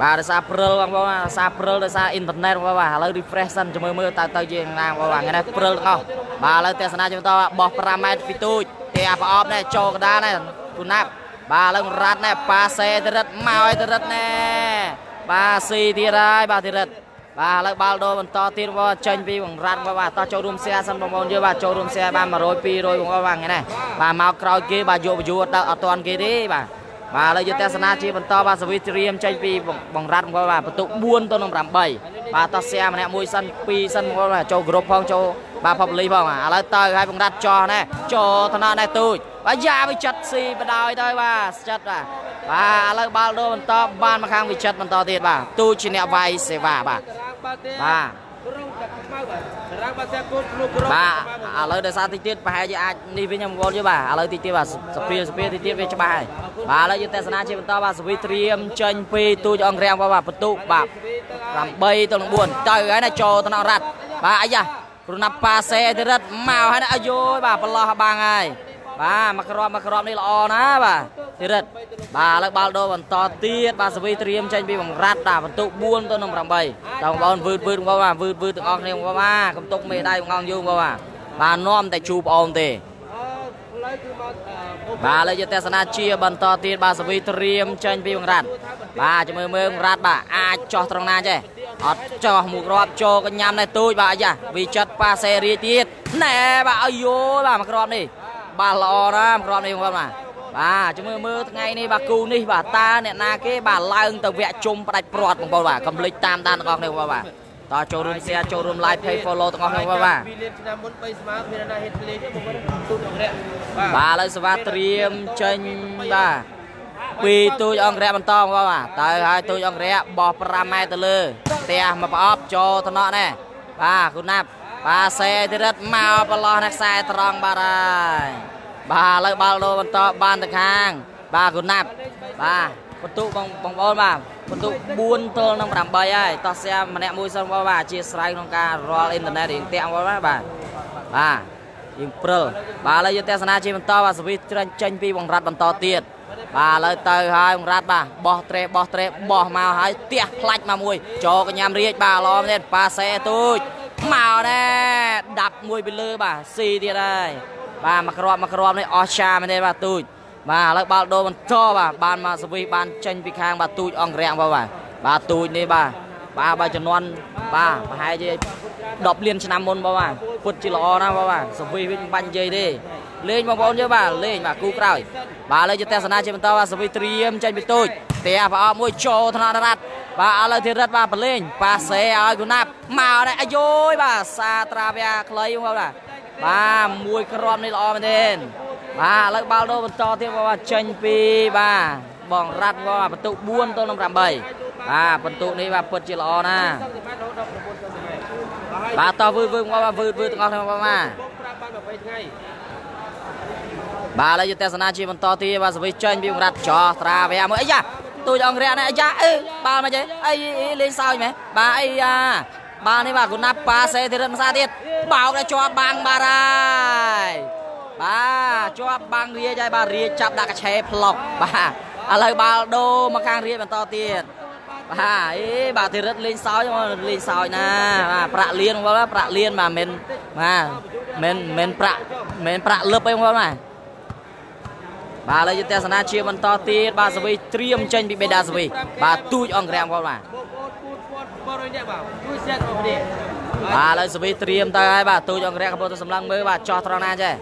បាទដោយសារព្រិលបងប្អូនដោយសារព្រិលដោយសារអ៊ីនធឺណិតបងប្អូនបាទឥឡូវ refresh សិនជាមួយមើលតើទៅជាយ៉ាងណាបងប្អូនថ្ងៃនេះព្រិលទាំងអស់បាទឥឡូវទស្សនាជំតបោះ5ម៉ែត្រពីទូចទេអាប្រអប់នេះចូលកដាលនេះគូណាប់បាទឥឡូវរ៉ាត់នេះប៉ាសេទៅរិតមកឲ្យទៅរិតណែបាទស៊ីទៀតហើយបាទទីរិត បាទឥឡូវបាល់ដូរបន្តទៀតបងចេញពីបង្រាត់បងបាទតោះចូលរួម share សិនបងប្អូនយើងបាទចូលរួម share បាន100 200បងប្អូនបាទថ្ងៃនេះបាទមកក្រោយគេបាទយកបញ្យួរដល់អត់តាន់គេទេបាទបាទឥឡូវយើងទស្សនាជាបន្តបាទសវិត្រៀមចេញពីបង្រាត់បងប្អូនបាទបន្ទុក4ទៅនឹង8បាទតោះ share ម្នាក់មួយសិន2សិនបងប្អូនបាទចូល group ផងចូលបាទ public ផងបាទឥឡូវទៅឲ្យបង្រាត់ចោះណែចូលថ្នាក់ណែទូចបាទយ៉ាវិចិត្រស៊ីបដ ாய் ទៅបាទចិត្តបាទបាទឥឡូវបាល់ដូរបន្តបានមកខាងវិចិត្របន្តទៀតបាទទូចជាអ្នកវាយសេវាបាទ បាទទេបាទក្រុងកាត់ខ្មៅបាទរាំងបាទតែកូនក្នុងក្រុងបាទឥឡូវដោយសារតិចទៀតប្រហែលជាអាចនេះវិញបងប្អូនយល់បាទឥឡូវតិចទៀតបាទសព្រាសព្រាតិចទៀតវាច្បាស់ហើយបាទឥឡូវយើងទស្សនាជាបន្តបាទសវីត្រៀមចេញពីទូចអង្គរាំងបាទបន្ទុកបាទ8ទៅ9ទៅហើយណាចូលតំណរ៉ាត់បាទអាយ៉ាគ្រូណាប់ប៉ាសេទៅរត់មកហើយណាអាយយបាទប្រឡោះបាំងហើយ បាទមកក្របមកក្របនេះល្អណាបាទធីរិតបាទឥឡូវបាល់ដូរបន្តទៀតបាទសវីត្រៀមចេញពីបង្រាត់បាទបន្ទុក4ទៅនឹង8តើបងប្អូនវឺតវឺតបងបាទវឺតវឺតទាំងអស់គ្នាបងបាទកំទុកមេដៃបងអង្គយូរបងបាទបាទនាំតែជូបងអូនទេបាទឥឡូវយកទស្សនាជាបន្តទៀតបាទសវីត្រៀមចេញពីបង្រាត់បាទចាំមើលមើលបង្រាត់បាទអាចចោះត្រង់ណាចេះអត់ចោះមុខរាប់ចូលកញ្ញាំនេះទូចបាទអាយ៉ាវិចិត្រប៉ាសេរីទៀតណែបាទអើយយបាទមកក្របនេះ បាទល្អណាស់គ្រាប់នេះបងប្អូនបាទបាទជំរឿមើលថ្ងៃនេះបាទគូនេះបាទតើអ្នកណាគេបាទឡើងទៅវគ្គជុំផ្ដាច់ព្រាត់បងប្អូនបាទកំភ្លេចតាមដានទាំងអស់គ្នាបងប្អូនបាទតើចូលរួម share ចូលរួម live page follow ទាំងអស់គ្នាបងប្អូនបាទពីលានឆ្នាំមុន3ស្មើមានណាហេតុលេងបងប្អូនទូតអង្គរៈបាទឥឡូវសវ៉ាត្រៀមចេញបាទពីទូចអង្គរៈបន្តបងប្អូនបាទតើហើយទូចអង្គរៈបោះ5ម៉ែត្រទៅលើផ្ទះមកប្រអប់ចូលថ្នាក់ណែបាទគូណាប់ប បាទសេទីរិតមកប្រឡោះនៅខ្សែត្រង់បាទហើយបាទឥឡូវបាល់ដូរបន្តបានទៅខាង បាទគុណាប់បាទបន្ទុកបងបងប្អូនបាទបន្ទុក4ទល់នឹង8ហើយតោះសៀមម្នាក់មួយសិនបងបាទអធិស្ឋានក្នុងការរាល់អ៊ីនធឺណិតរៀងតាក់បងបាទបាទបាទយើងព្រិលបាទឥឡូវយើងទស្សនាជាបន្តបាទសវិសច្រាញ់ចេញពីបង្រាត់បន្តទៀតបាទឥឡូវទៅហើយបង្រាត់បាទបោះត្រេបោះត្រេបោះមកហើយទះផ្លាច់មកមួយចូលកញ្ញាំរាជបាទល្អមែនប៉ាសេទូច មកដែរដាប់មួយពីលើបាទស៊ីទៀតហើយបាទមកគ្រាប់មកគ្រាប់នេះអស់ឆាមែនទេបាទទូចបាទឥឡូវបាល់ដូរបន្តបាទបានមកសវិសបានចេញពីខាងបាទទូចអង្គរាំងបាទបាទបាទទូចនេះបាទបាទបើចំនួនបាទប្រហែលជា10លានឆ្នាំមុនបាទបាទពុតជាល្អណាស់បាទបាទសវិសវិញមិនបាញ់និយាយទេ លេងបងប្អូនយើបាទលេងបាទគូក្រោយបាទឥឡូវជាទស្សនាជាបន្តបាទសវិសត្រៀមចេញពីទូចផ្ទះប្រអប់មួយចូលថ្នាក់រ៉ាត់បាទឥឡូវធីរិតបាទប្រលេងប៉ាសេឲ្យគូណាប់មកដែរអាយយបាទសាត្រាវាខ្លីបងប្អូនបាទបាទមួយគ្រាប់នេះល្អមែនទេបាទឥឡូវបាល់ដូរបន្តទៀតបាទចេញពីបាទបងរ៉ាត់បាទបន្ទុក4ទល់នឹង8បាទបន្ទុកនេះបាទពិតជាល្អណាស់បាទតោះវឺវឺមកបាទវឺវឺទាំងអស់គ្នាបាទបាទប្រាប់បាន20ថ្ងៃ បាទឥឡូវយុទ្ធសាសនាជាបន្តទៀតបាទសវិសចេញពីបង្រាត់ចោះត្រាវាមើលអីយ៉ាទូចអង្គរៈនេះអីយ៉ាអឺបាល់មកចេះអីលេងសើចមែនបាទអីយ៉ាបាល់នេះបាទគុណាប់ប៉ាសេទីរិទ្ធភាសាទៀតបោកដល់ជាប់បាំងបាទហើយបាទជាប់បាំងរាជហើយបាទរាជចាប់ដាក់កឆេផ្លុកបាទឥឡូវបាល់ដូរមកខាងរាជបន្តទៀតបាទអីបាទទីរិទ្ធលេងសើចមកលេងសើចណាបាទប្រាក់លៀនបងប្អូនប្រាក់លៀនបាទមិនបាទមិនមិនប្រាក់មិនប្រាក់លឹបអីបងប្អូនបាទ បាទឥឡូវយើងទស្សនាជាបន្តទៀតបាទសវីត្រៀមចេញពីបេដាសវីបាទទូចអង្គរាំងគាត់បាទបងប្អូនពូតពាត់បរិញ្ញាបាទជួយសៀតមកនេះបាទឥឡូវសវីត្រៀមទៅហើយបាទទូចអង្គរាំងកំពុងតែសម្លឹងមើលបាទចោះត្រង់ណាចេះ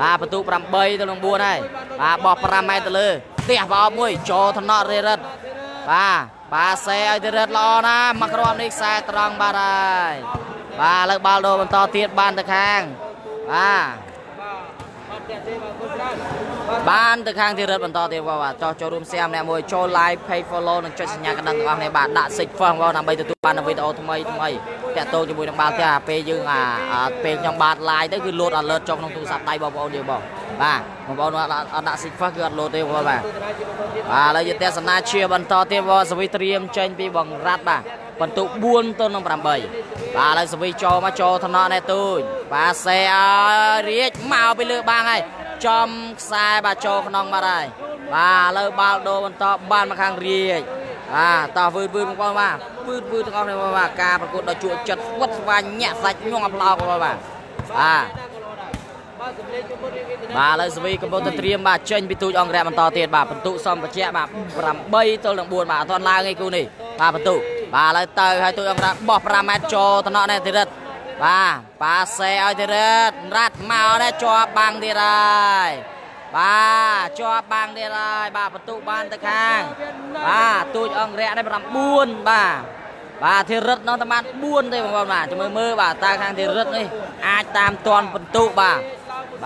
បាទបន្ទុក8ទៅនឹង4ហើយបាទបោះ5ម៉ែត្រទៅលើផ្ទះបោបមួយចូលថ្នាក់រេរិតបាទបាទសេឲ្យទៅរិតល្អណាស់មកគ្រាប់នេះខ្សែត្រង់បាទហើយបាទឥឡូវបាល់ដូរបន្តទៀតបានទៅខាងបាទ បាទអត់ទេទេបាទគុំច្រើនបាទបានទៅខាងទីរិទ្ធបន្តទៀតបាទចោះចូលរួម share ម្នាក់មួយចូល live page follow និងចុចសញ្ញាកណ្ដឹងទាំងអស់គ្នាបាទដាក់ six firm បងដើម្បីទទួលបានវីដេអូថ្មីថ្មីតាក់ទងជាមួយនឹងបាល់ផ្ទះអាពេលយើងអាអាពេលខ្ញុំបាទ live ទៅគឺ load alert ចុះក្នុងទូរស័ព្ទដៃបងប្អូនយើងបងបាទបងប្អូនអត់អត់ដាក់ six firm គឺអត់ load ទេបងប្អូនបាទទស្សនាជាបន្តទៀតបាទឥឡូវយើងទស្សនាជាបន្តទៀតបងសវិត្រៀមចេញពីបងរ៉ាត់បាទ បន្ទុក4ទៅនឹង8បាទឥឡូវសវិចូលមកចូលថ្នាក់នេះទូចបាទសេឲ្យរៀចមកពីលើបាំងហើយចំខ្សែបាទចូលក្នុងបាទហើយបាទឥឡូវបាល់ដូរបន្តបានមកខាងរៀចបាទតោះវឺតវឺតបងប្អូនបាទវឺតវឺតទាំងអស់គ្នាបងបាទការប្រកួតដ៏ជក់ចិត្តស្វិតស្វាញញាក់សាច់ញងអាប្លោកបងបាទបាទបាទ បាទឥឡូវសវីកំពុងតែត្រៀមបាទចេញពីទូចអង្គរៈបន្តទៀតបាទបន្ទុកសំបច្ចៈបាទ8ទល់នឹង4បាទអត់ទាន់ឡើងឯគូនេះបាទបន្ទុកបាទឥឡូវទៅឲ្យទូចអង្គរៈបោះ5ម៉ែត្រចូលតំណក់នេះធីរិតបាទប៉ាសេឲ្យធីរិតរ៉ាត់មកនេះជាប់បាំងទៀតហើយបាទជាប់បាំងទៀតហើយបាទបន្ទុកបានទៅខាង បាទទូចអង្គរៈនេះ9បាទបាទធីរិតនៅតែបាន4ទេបងប្អូនបាទចាំមើលមើលបាទតើខាងធីរិតនេះអាចតាមទាន់បន្ទុកបាទ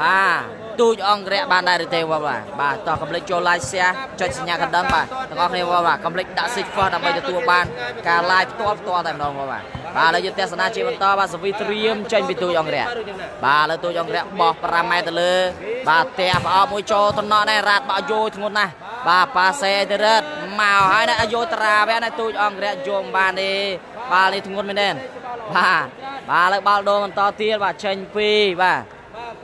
បាទទូចអង្គរៈបានដែរឬទេបងបាទបាទតោះកុំភ្លេចចូល like share ចុចសញ្ញាកណ្ដឹងបាទទាំងអស់គ្នាបងបាទកុំភ្លេចដាក់ seed first ដើម្បីទទួលបានការ live ផ្ទាល់ផ្ទាល់តែម្ដងបងបាទបាទឥឡូវយើងទស្សនាជាបន្តបាទសវីត្រៀមចេញពីទូចអង្គរៈបាទឥឡូវទូចអង្គរៈបោះ5ម៉ែត្រទៅលើ បាទផ្ទះប្រអប់មួយចូលតំណក់ដែររ៉ាត់បោះយោធ្ងន់ណាស់បាទប៉ាសេទៅរត់មកហើយណាយោត្រាវ៉ែណាទូចអង្គរៈយកមិនបានទេបាល់នេះធ្ងន់មែនទេបាទបាទឥឡូវបាល់ដូរបន្តទៀតបាទចេញពីបាទ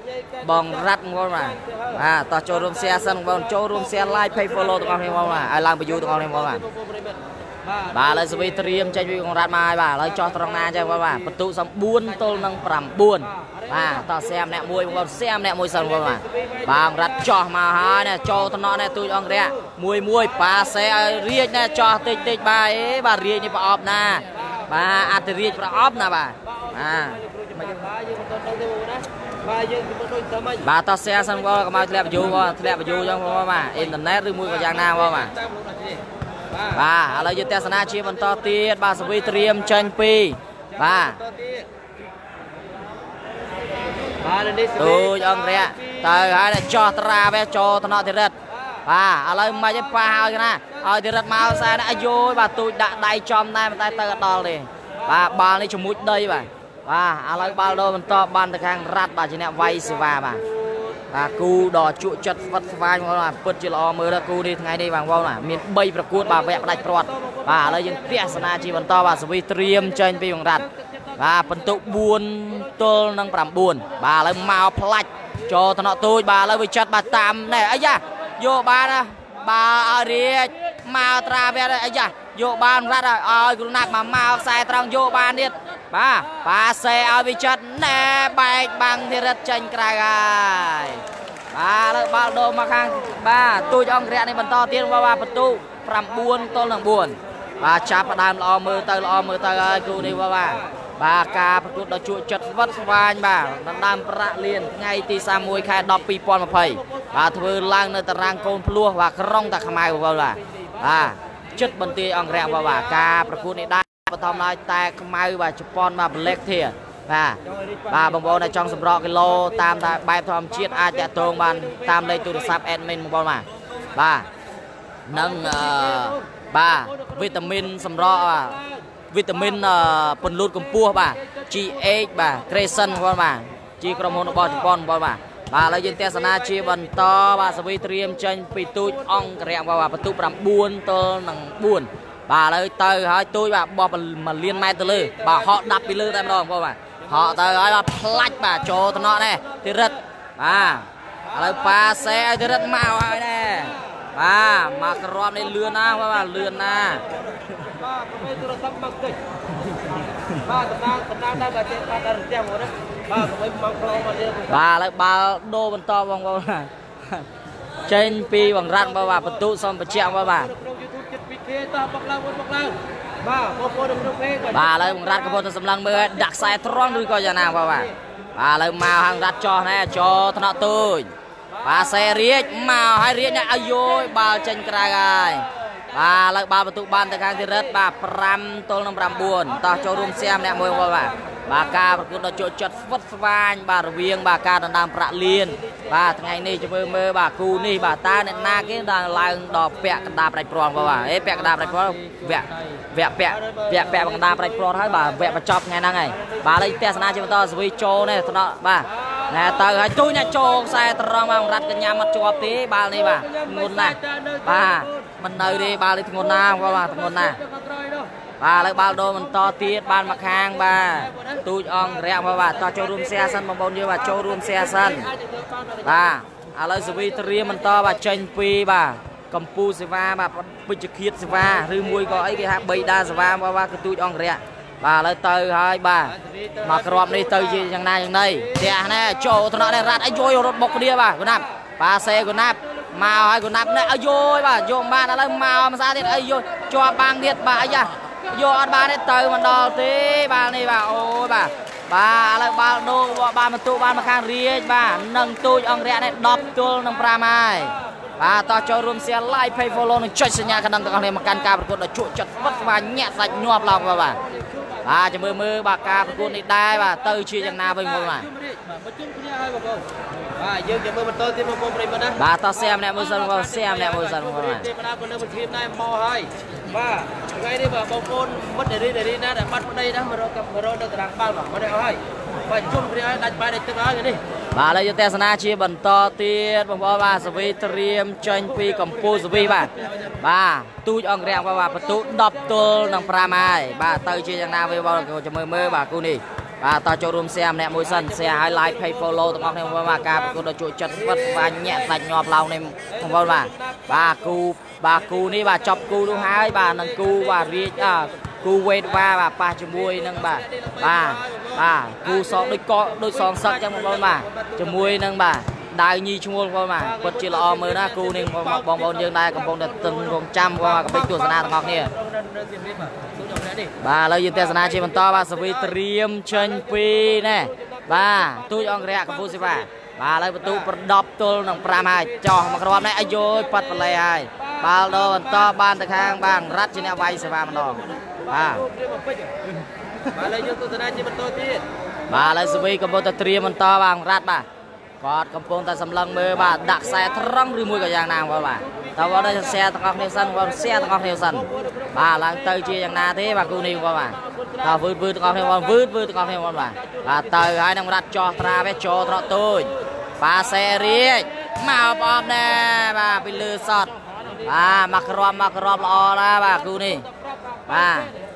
បាទនិយាយកើតបងរ៉ាត់បងបាទបាទតោះចូលរួម share សិនបងចូលរួម share live page follow ទាំងអស់គ្នាបងបាទឲ្យឡើង view ទាំងអស់គ្នាបងបាទបងប្អូនប្រិមិត្តបាទបាទឥឡូវសវីត្រៀមចេញពីបងរ៉ាត់មកហើយបាទឥឡូវចោះត្រង់ណាចឹងបងបាទបន្ទុកសំ4ទល់នឹង9បាទតោះ share ម្នាក់មួយបងប្អូន share ម្នាក់មួយសិនបងបាទបាទរ៉ាត់ចោះមកហើយណាចូលតំណក់នេះទូចអង្គរៈមួយមួយប៉ាសេឲ្យរៀចណាចោះតិចតិចបាទអេបាទរៀចនេះប្រអប់ណា បាទអតិរៀចប្រអប់ណាបាទបាទបាទយើងបន្តទៅទេបងណា បាទយើងបន្តដូចតាមវិញបាទតោះ share សិនបងកុំឲ្យធ្លាក់ view បងធ្លាក់ view ចឹងបងបាទអ៊ីនធឺណិតឬមួយក៏យ៉ាងណាបងបាទតាមលោកនេះបាទបាទឥឡូវយើងទស្សនាជាបន្តទៀតបាទសវីត្រៀមចេញពីបាទបន្តទៀតបាទនេះទូចអង្គរៈទៅហើយចោះត្រាវេចូលតំណក់ធិរិតបាទឥឡូវមិនឲ្យប៉ះឲ្យណាឲ្យធិរិតមកខ្សែណាអាយយបាទទូចដាក់ដៃចំដែរប៉ុន្តែទៅអត់ដល់ទេបាទបាល់នេះជាមួយដីបាទ បបាទឥឡូវបាល់ដូរបន្តបានទៅខាងរ៉ាត់បាទជាអ្នកវាយសេវាបាទបាទគូដ៏ជក់ចិត្តស្វិតស្វាញបងប្អូនបាទពិតជាល្អមើលដល់គូនេះថ្ងៃនេះបងប្អូនបាទមាន3ប្រកួតបាទវគ្គផ្ដាច់ព្រាត់បាទឥឡូវយើងទស្សនាជាបន្តបាទសវីត្រៀមចេញពីបងរ៉ាត់បាទបន្ទុក4ទល់នឹង9បាទឥឡូវមកផ្លាច់ចូលថ្នាក់ទូចបាទឥឡូវវាចាត់បាទតាមណែអាយ៉ាយកបានណាបាទឲ្យរៀចមកត្រាវះអាយ៉ាយកបានរ៉ាត់ឲ្យគ្រូណាត់មកមកខ្សែត្រង់យកបានទៀត បាទប៉ាសេឲ្យវាចាត់ណែបែកបាំងធីរិតចេញក្រៅហើយបាទលើបាល់ដូរមកខាងបាទទូចអង្គរៈនេះបន្តទៀតបាទបន្ទុក9ទល់នឹង4បាទចាប់ផ្ដើមល្អមើលទៅល្អមើលទៅហើយគ្រូនេះបាទបាទការប្រកួតដ៏ជក់ចិត្តស្វិតស្វាញបាទដណ្ដើមប្រាក់លានថ្ងៃទី31ខែ10 2020បាទធ្វើឡើងនៅតារាងកូនភ្លោះបាទក្រុងតាខ្មៅបងប្អូនបាទបាទចិត្តបន្ទាយអង្គរៈបាទបាទការប្រកួតនេះដែរ បឋមឡើយតែខ្មៅបាទជប៉ុនបាទ Black Tier បាទបាទបងប្អូនដែលចង់សម្រក់គីឡូតាមតែបែបធម្មជាតិអាចតាក់ទងបានតាមលេខទូរស័ព្ទ admin បងប្អូនបាទបាទនឹងអឺបាទវីតាមីនសម្រក់បាទវីតាមីនអឺពន្លូតកម្ពស់បាទ GH បាទ Crescent បងប្អូនបាទជាក្រុមហ៊ុនរបស់ជប៉ុនបងប្អូនបាទបាទឥឡូវយើងទស្សនាជាបន្តបាទសវីត្រៀមចេញពីទូចអង្គរៈបាទបន្ទុក9ទល់នឹង4 បាទឥឡូវទៅហើយទូចបាទបោះ1លានម៉ែត្រទៅលើបាទហកដាប់ពីលើតែម្ដងបងប្អូនបាទហកទៅហើយបាទផ្លាច់បាទចូលថ្នាក់នេះទីរិតបាទឥឡូវប៉ាសេឲ្យទីរិតមកហើយដែរបាទមកក្របនេះលឿនណាស់បាទលឿនណាស់បាទប្រហែលទូរស័ព្ទមកតិចបាទតំណាងតំណាងដែរបាទចេះបាទដល់រទាំងមកណាបាទប្រហែលមកខ្លងមកទៀតបាទឥឡូវបាល់ដូរបន្តបងប្អូនបាទចេញពីបង្រាត់បងបាទបន្ទុសំបច្ចៈបងបាទ ក្នុង YouTube ចិត្ត 2K តោះបុកឡើងបុកឡើងបាទបងប្អូននៅក្នុង page បាទឥឡូវបង្រាត់កំពុងតែសម្លឹងមើលដាក់ខ្សែត្រង់ឬក៏យ៉ាងណាបងបាទបាទឥឡូវមកហាងរ៉ាត់ចោះណែចូលថ្នាក់ទូចបាទសេរៀចមកហើយរៀចនេះអាយយបាល់ចេញក្រៅហើយ បាទឥឡូវបាល់បន្ទុកបានទៅខាងទីរិតបាទ5ទល់នឹង9តោះចូលរួមសៀមម្នាក់មួយបងបាទបាទការប្រកួតដ៏ជក់ចិត្តស្វិតស្វាញបាទរវាង បាទការដណ្ដើមប្រាក់លាន បាទថ្ងៃនេះជមើលមើលបាទគូនេះបាទតើអ្នកណាគេដល់ឡើងដល់ពាក់កណ្ដាលប្រាច់ប្រងបងបាទអេពាក់កណ្ដាលប្រាច់ប្រងវគ្គវគ្គពាក់វគ្គពាក់ពាក់កណ្ដាលប្រាច់ប្រងហើយបាទវគ្គបញ្ចប់ថ្ងៃហ្នឹងហើយបាទឥឡូវទស្សនាជាបន្តសវីចូលនេះថ្នាក់បាទណែទៅហើយទូញណាចូលខ្សែត្រង់មករ៉ាត់កញ្ញាមកជាប់ទេបាល់នេះបាទធ្ងន់ណាស់បាទ មិននៅទេបាល់នេះធ្ងន់ណាស់បងបាទធ្ងន់ណាស់បាទឥឡូវបាល់ដូរបន្តទៀតបានមកខាងបាទទូចអង្គរៈមកបាទតោះចូលរួមសៀសិនបងប្អូនយើងបាទចូលរួមសៀសិនបាទឥឡូវសវីត្រៀមបន្តបាទចេញពីបាទកម្ពុជាសេវាបាទពេជ្ជឃាតសេវាឬមួយក៏អីគេហៅបីដាសេវាមកបាទគឺទូចអង្គរៈបាទឥឡូវទៅហើយបាទមកក្របនេះទៅជាយ៉ាងណាយ៉ាងណីផ្ទះណែចូលថ្នាក់នេះរ៉ាត់អីយយរត់បុកគ្នាបាទគូណាប់ប៉ាសេគូណាប់ មកហើយគូណាប់នេះអីយយបាទយកបានឥឡូវមកមិនស្អាតទៀតអីយយជាប់បាំងទៀតបាទអីយ៉ាយកអត់បានទេទៅមិនដល់ទេបាល់នេះបាទអូយបាទបាទឥឡូវបាល់ដូងបានបន្ទុបានមកខាងរាជបាទនឹងទូចអង្គរៈនេះ10ទល់នឹង5ហើយបាទតោះចូលរួម share like page follow និងចុចសញ្ញាកណ្ដឹងទាំងអស់គ្នាមកកាន់ការប្រកួតដ៏ជក់ចិត្តស្វិតស្វាញញាក់សាច់ញាប់ឡើងបាទបាទបាទចាំមើលមើលបាទការប្រកួតនេះដែរបាទទៅជាយ៉ាងណាវិញបងបាទបាទមកជុំគ្នាហើយបងប្អូន បាទយើងចាំមើលបន្តទៀតបងប្អូនប្រិយមិត្តណាបាទតោះ share ម្នាក់មួយសិនបង share ម្នាក់មួយសិនបងបាទទេបណ្ដាក៏នៅបន្ទាបដែរមកហើយបាទថ្ងៃនេះបាទបងប្អូនមិត្តរីរីណាដែលបាត់ប្តីណាមករកមករកនៅតារាងបាល់បាទមកនេះអស់ហើយបាទជុំគ្នាហើយដាច់បាយដាច់ទឹកហើយនេះបាទឥឡូវយើងទស្សនាជាបន្តទៀតបងប្អូនបាទសវីត្រៀមចេញពីកម្ពុជាសវីបាទបាទទូចអង្គរៈបាទបន្ទុ10ទល់នឹង5ហើយបាទទៅជាយ៉ាងណាវិញបងប្អូនចាំមើលមើលបាទគូនេះ បាទតោះចូលរួម share ម្នាក់មួយសិន share ឲ្យ like page follow ទាំងអស់គ្នាបងប្អូនបាទការប្រកួតដ៏ជក់ចិត្តស្វិតស្វាញញាក់សាច់ញាប់ឡើងនេះបងប្អូនបាទបាទគូបាទគូនេះបាទចប់គូនោះហើយបាទនឹងគូបាទរៀចអ่าគូវេតវ៉ាបាទប៉ះជាមួយនឹងបាទបាទបាទគូសងដូចកដូចសងសឹកចឹងបងប្អូនបាទជាមួយនឹងបាទដាវញីឈ្មោះបងប្អូនបាទពិតជាល្អមើលណាគូនេះបងប្អូនយើងដែរកំពុងតែតឹងរងចាំបងប្អូនបាទកំពុងទស្សនាទាំងអស់គ្នា នៅទីនេះបាទទូចអង្គនេះបាទឥឡូវយើងទស្សនាជាបន្តបាទសវីត្រៀមចេញពីណែបាទទូចអង្គរៈកម្ពុជាសេវាបាទឥឡូវបន្ទូប្រដប់ទល់នឹង5ហើយចោះមកគ្រាប់នេះអាយយប៉ាត់បលែហើយបាល់ដូរបន្តបានទៅខាងបាទរ៉ាត់ជាអ្នកវាយសេវាម្ដងបាទព្រៀបមកពេជ្របាទឥឡូវយើងទស្សនាជាបន្តទៀតបាទឥឡូវសវីកំពុងតែត្រៀមបន្តបាទរ៉ាត់បាទ គាត់កំពុងតែសម្លឹងមើលបាទដាក់ខ្សែត្រង់ឬមួយក៏យ៉ាងណាគាត់បាទតើគាត់នេះសែទាំងអស់គ្នាសិនគាត់សែទាំងអស់គ្នាសិនបាទឡើងទៅជាយ៉ាងណាទេបាទគូនេះគាត់បាទតើវឺតវឺទាំងអស់គ្នាគាត់វឺតវឺទាំងអស់គ្នាគាត់បាទបាទទៅហើយនឹងរត់ចោះត្រាវិញចោត្រកទូចបាទសេរីជមកបបណែបាទពីលើសតបាទមកក្រមមកក្រមល្អណាស់បាទគូនេះបាទ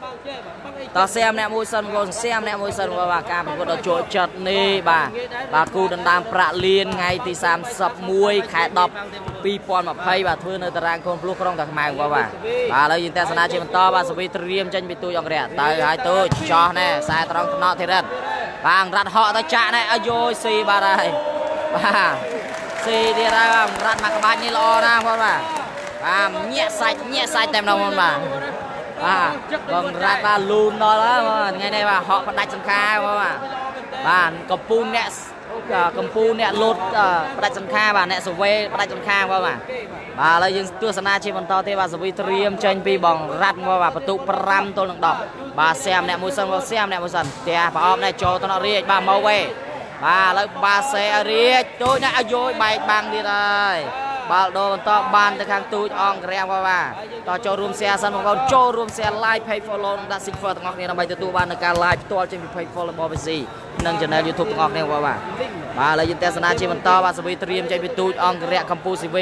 តោះសៀមអ្នកមួយសិនបងសៀមអ្នកមួយសិនបងបាទការប្រកួតដ៏ជក់ចិត្តនេះបាទបាទគូដណ្ដើមប្រាក់លៀនថ្ងៃទី31ខែ10 2020បាទធ្វើនៅតារាងកូនភ្លោះក្រុងតាខ្មៅបងបាទបាទឥឡូវយើងទស្សនាជាបន្តបាទសវីត្រៀមចេញពីទូចអង្គរៈទៅហើយទូចចោះណែខ្សែត្រង់ថ្នាក់ធីរិតបាទរ៉ាត់ហក់ទៅចាក់ណែអាយយស៊ីបាទហើយបាទស៊ីទៀតហើយបាទរ៉ាត់មកក្បាច់នេះល្អណាស់បងបាទបាទញាក់សាច់ញាក់សាច់តែម្ដងបងបាទ បាទបងរ៉ាត់បាទលូនដល់ហើយបងថ្ងៃនេះបាទហក់ផ្ដាច់សង្ខាបងបាទបាទកំពូលអ្នកកំពូលអ្នកលោតផ្ដាច់សង្ខាបាទអ្នកសវេផ្ដាច់សង្ខាបងបាទបាទឥឡូវយើងទស្សនាជាបន្តទេបាទសវីត្រៀមចេញពីបងរ៉ាត់មកបាទបន្ទុក5ទល់នឹង10បាទសៀមអ្នកមួយសិនបងសៀមអ្នកមួយសិនផ្ទះប្រអប់នេះចូលទៅដល់រាជបាទមកវេបាទឥឡូវបាសេឲ្យរាជទូចណាស់អាយយបែកបាំងទៀតហើយ បាល់ដូរបន្តបានទៅខាងទូចអង្គរាំងបងបាទតចូលរួម share សិនបងប្អូនចូលរួម share like page follow និងដាក់ Sigfer ទាំងអស់គ្នាដើម្បីទទួលបាននូវការ live ផ្ទាល់ចេញពី page follow របស់ VC និង channel YouTube ទាំងអស់គ្នាបងបាទបាទឥឡូវយើងទស្សនាជាបន្តបាទសវីត្រៀមចេញពីទូចអង្គរៈកម្ពុជា CV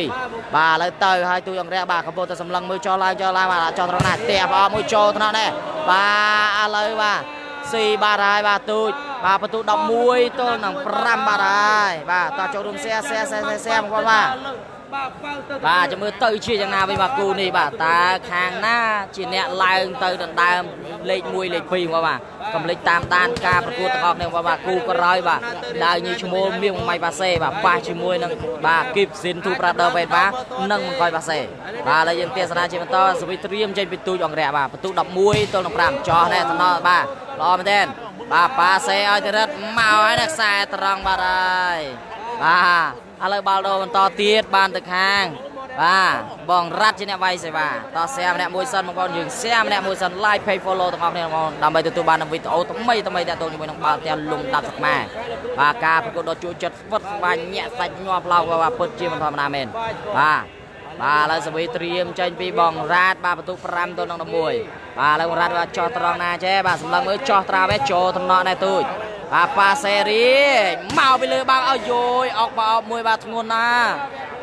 បាទឥឡូវទៅហើយទូចអង្គរៈបាទកំពុងតែសម្លឹងមើលចោលឡើងចោលឡើងបាទចោលត្រង់ណាផ្ទះប្រអប់មួយចូលថ្នាក់នេះបាទឥឡូវបាទស៊ីបាទហើយបាទទូចបាទបន្ទូ11ទល់នឹង5បាទហើយបាទតចូលរួម share share share share បងប្អូនបាទ បាទចាំមើលទៅជាយ៉ាងណាវិញបាទគូនេះបាទតើខាងណាជាអ្នកឡើងទៅដណ្ដើមលេខ1លេខ2បងបាទកំលេចតាមដានការប្រកួតទាំងអស់គ្នាបងបាទគូក្រោយបាទដើរញីឈ្មោលមៀងម៉ៃប៉ាសេបាទប៉ះជាមួយនឹងបាទគីបស៊ីនទូប្រាដឺវេតបាទនិងបង្កយប៉ាសេបាទឥឡូវយើងទេសនាជាបន្តសវិត្រៀមចេញពីទូចអង្គរៈបាទបន្ទុក11ទល់នឹង5ចោះណែតំណបាទល្អមែនទែនបាទប៉ាសេឲ្យទៅរឹតមកហើយណាខ្សែត្រង់បាទហើយបាទ ឥឡូវបាល់ដូរបន្តទៀតបានទៅខាង បាទបងរ៉ាត់ជាអ្នកវាយសេវាតសែម្នាក់មួយសិនបងប្អូនយើងសែម្នាក់មួយសិន like page follow ទាំងអស់គ្នាបងប្អូនដើម្បីទទួលបានវីដេអូថ្មីថ្មីតាក់ទងជាមួយនឹងបាល់ទាំងលំដាប់សខ្មែរបាទការប្រកួតដ៏ជក់ចិត្តស្វិតស្វាញញាក់សាច់ញាប់ឡោកបាទពិតជាមិនធម្មតាមែនបាទបាទឥឡូវសវីត្រៀមចេញពីបងរ៉ាតបាទបន្ទុក5ទៅនឹង11 បាទឥឡូវរ៉ាតបាទចោះត្រង់ណាចេះបាទសម្លឹងមើលចោះត្រាវេចូលតំណក់ណែទូចបាទប៉ាសេរីមកពីលើបាំងឲ្យយយអុកបោបមួយបាទធ្ងន់ណា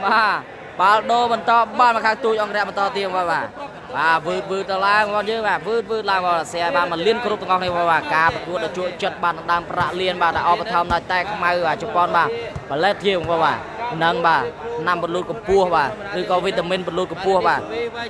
បាទបាល់ដូរបន្តបានមកខាងទូចអង្គរៈបន្តទៀតបាទបាទ បាទវឺតវឺតទៅឡើងបងយើងបាទវឺតវឺតឡើងបងសែបានមកលៀនគ្រប់ទាំងអស់គ្នាបាទការប្រកួតដ៏ជក់ចិត្តបានដើមប្រាក់លៀនបាទអបឋមដល់តែខ្មៅជប៉ុនបាទបលេតជាងបងបាទនឹងបាទណាំបលូតកម្ពស់បាទឬក៏វីតាមីនបលូតកម្ពស់បាទ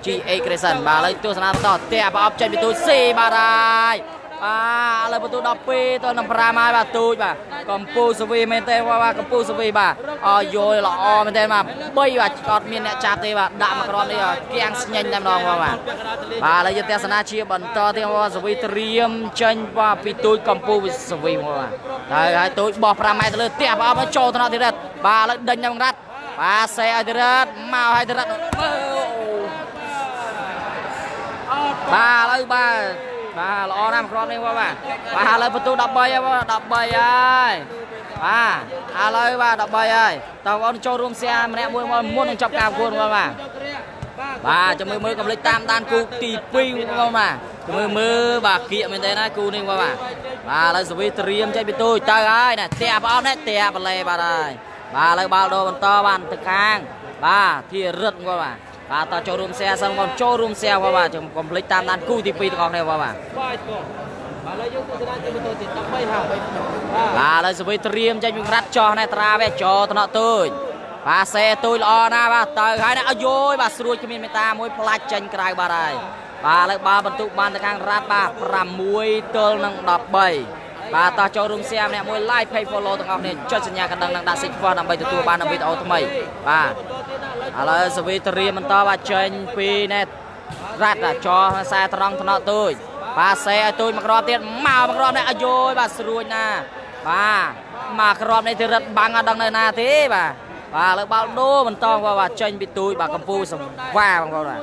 GA Crescent បាទឥឡូវទស្សនាបន្តតែប្រអប់ចេញពីទូចស៊ីបាទហើយ បាទឥឡូវបន្ទូ12ទៅនឹង5ហើយបាទទូចបាទកម្ពុជាសវីមែនទេបាទកម្ពុជាសវីបាទអយល់ល្អមែនទេបាទ3បាទអត់មានអ្នកចាប់ទេបាទដាក់មកក្រមនេះគៀងស្ញេញតែម្ដងបាទបាទឥឡូវយើងទស្សនាជាបន្តទៀតបាទសវីត្រៀមចេញបាទពីទូចកម្ពុជាសវីបាទហើយហើយទូចបោះ5ម៉ែត្រទៅលើផ្ទះបាទមកចូលថ្នាក់ទីរិតបាទឥឡូវដេញដល់រ៉ាត់បាទសេឲ្យទីរិតមកឲ្យទីរិតបាទឥឡូវបាទ បាទល្អណាស់គ្រាប់នេះបាទបាទឥឡូវបន្ទូ13ហើយបាទ13ហើយបាទឥឡូវបាទ13ហើយតើបងប្អូនចូលរួមសៀម្នាក់មួយមុននឹងចប់ការប្រកួតបាទបាទបាទចាំមើលមើលកំលេចតាមដានគូទី2បងបាទចាំមើលមើលបាទគៀកមែនទេណាគូនេះបាទបាទឥឡូវសវីត្រៀមចេញពីទូចទៅហើយណាតែបងប្អូននេះតែបលេបាទហើយបាទឥឡូវបាល់ដូរបន្តបានទៅខាងបាទធីរិទ្ធបាទ បាទតចូលរួម share សិនបងចូលរួម share បងបាទកុំភ្លេចតាមដានគូទី2ទាំងអស់គ្នាបងបាទបាទបាទឥឡូវយើងទស្សនាជាបន្តទី13ហើយបាទបាទឥឡូវសវីត្រៀមចេញពីក្រាត់ចោះណែត្រាវេចោថ្នាក់ទូចបាទសេទូចល្អណាស់បាទទៅហើយណាអយោយបាទស្រួយគ្មានមេតាមួយផ្លាច់ចេញក្រៅបាទហើយបាទឥឡូវបាល់បន្ទុកបានទៅខាងរ៉ាត់បាទ6ទល់នឹង13 បាទតោះចូលរួម share ម្នាក់មួយ like page follow ទាំងអស់គ្នាចុចសញ្ញាកណ្ដឹងនិងដាក់ Sigford ដើម្បីទទួលបានវីដេអូថ្មីបាទឥឡូវសវីត្រៀមបន្តបាទចេញពីណែតរ៉ាត់ចោខ្សែត្រង់ថ្នាក់ទូចបាទសេឲ្យទូចមកគ្រាប់ទៀតមកមកគ្រាប់នេះអាយយបាទស្រួយណា បាទមកគ្រាប់នេះទៅរឹតបាំងអត់ដឹងនៅណាទេបាទបាទលើបាល់ដូរបន្តបាទចេញពីទូចបាទកម្ពុជាសង្វាបងប្អូនបាទ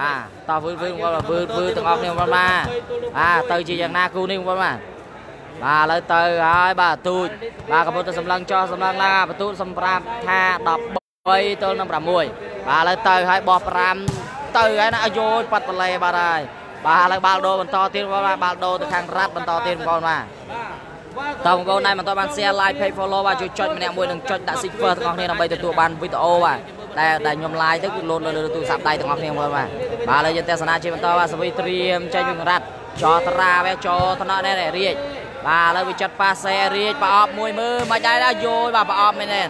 បាទតោះវឺតវឺតបងប្អូនវឺតវឺតទាំងអស់គ្នាបងប្អូនបាទបាទទៅជាយ៉ាងណាគូនេះបងប្អូនបាទ បាទឥឡូវទៅហើយបាទទូចបាទកំពុងតែសម្លឹងចោះសម្លឹងឡាបន្ទូចសម្រាប់ថា13ទល់នឹង6បាទឥឡូវទៅហើយបោះ5ទៅហើយណាអាយយប៉ាត់បលេបាទហើយបាទឥឡូវបាល់ដូបន្តទៀតបងបាទបាល់ដូទៅខាងរ៉ាត់បន្តទៀតបងបាទតើបងប្អូនដែលមិនទាន់បាន share like page follow បាទជួយចុចម្នាក់មួយនិងចុចដាក់ seek first ទាំងអស់គ្នាដើម្បីទទួលបានវីដេអូបាទដែលដែលខ្ញុំ live ទៅគឺលោតលើទូរស័ព្ទដៃទាំងអស់គ្នាបងបាទបាទឥឡូវយើងទស្សនាជាបន្តបាទសវីត្រៀមចេញវិញរ៉ាត់ចោត្រាវចោថ្នាក់នេះរាជ បាទឥឡូវវាចាត់ប៉ាសេរាជប្រអប់មួយមើលមិនដែរយយបាទប្រអប់មែនទេ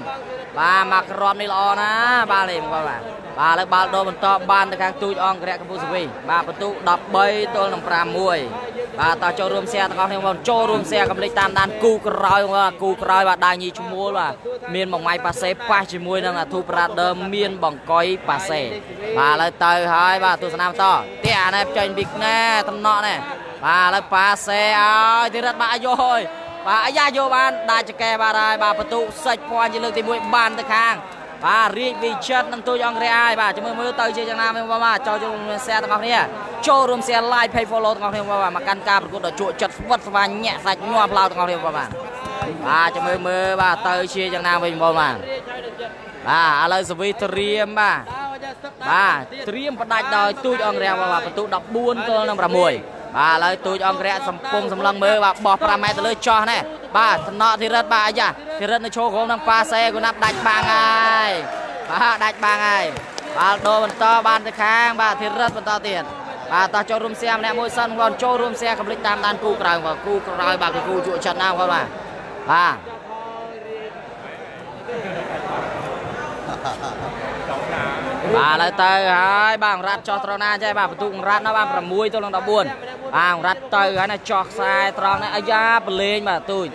បាទមកគ្រាប់នេះល្អណាបាទនេះបងបាទបាទឥឡូវបាល់ដូរបន្តបានទៅខាងទូចអង្គរៈកម្ពុជាសវីបាទបន្ទុ13ទល់នឹង5-1បាទតោះចូលរួម share ទាំងអស់គ្នាបងចូលរួម share កំលេចតាមដានគូក្រោយបងគូក្រោយបាទដាញីឈ្មោលបាទមានបងម៉ៃប៉ាសេប៉ះជាមួយនឹងអាធូប្រាដឺមានបង្កុយប៉ាសេបាទឥឡូវទៅហើយបាទទស្សនាបន្តទៀតអានេះចេញពីណែតំណក់ណែ បាទឥឡូវប៉ាសេឲ្យទីរត់បាទអាយុហើយបាទអាយ៉ាយកបានដាច់ចកែបាទហើយបាទបន្ទុសិចភ័ណ្ឌជាលើកទី1បានទៅខាងបាទរាជវិចិត្រនឹងទូចអង្គរៈហើយបាទចាំមើលមើលទៅជាយ៉ាងណាវិញបាទចូលចូលរួម share ទាំងអស់គ្នាចូលរួម share like page follow ទាំងអស់គ្នាបាទមកកាន់ការប្រកួតដ៏ជក់ចិត្តស្វិតស្វាញញាក់សាច់ញាប់ឡៅទាំងអស់គ្នាបាទបាទចាំមើលមើលបាទទៅជាយ៉ាងណាវិញបងបាទបាទឥឡូវសវីត្រៀមបាទបាទត្រៀមផ្ដាច់ដោយទូចអង្គរៈបាទបន្ទុ14ទល់នឹង6 បាទឥឡូវទូចអង្គរៈសំពងសម្លឹងមើលបាទបោះ5ម៉ែត្រទៅលើចោះណែបាទតំណក់ធីរិតបាទអាយ៉ាធីរិតនៅឈរក្រុមនឹងប៉ាសេគូណាប់ដាច់បាំងហើយបាទដាច់បាំងហើយបាល់ដូរបន្តបានទៅខាង បាទធីរិតបន្តទៀតបាទតោះចូលរួមសៀម្នាក់មួយសិនបងចូលរួមសៀកំភ្លេចតាមដានគូក្រោយបាទគូក្រោយបាទគឺគូជក់ចិត្តណាស់បងបាទបាទ បាទឥឡូវទៅហើយបាទអង្រ៉ាត់ចោះត្រង់ណាចេះបាទបន្ទុកអង្រ៉ាត់ណាបាទ6ទល់នឹង14បាទអង្រ៉ាត់ទៅហើយណាចោះខ្សែត្រង់នេះអាយ៉ាប្រលេងបាទទូច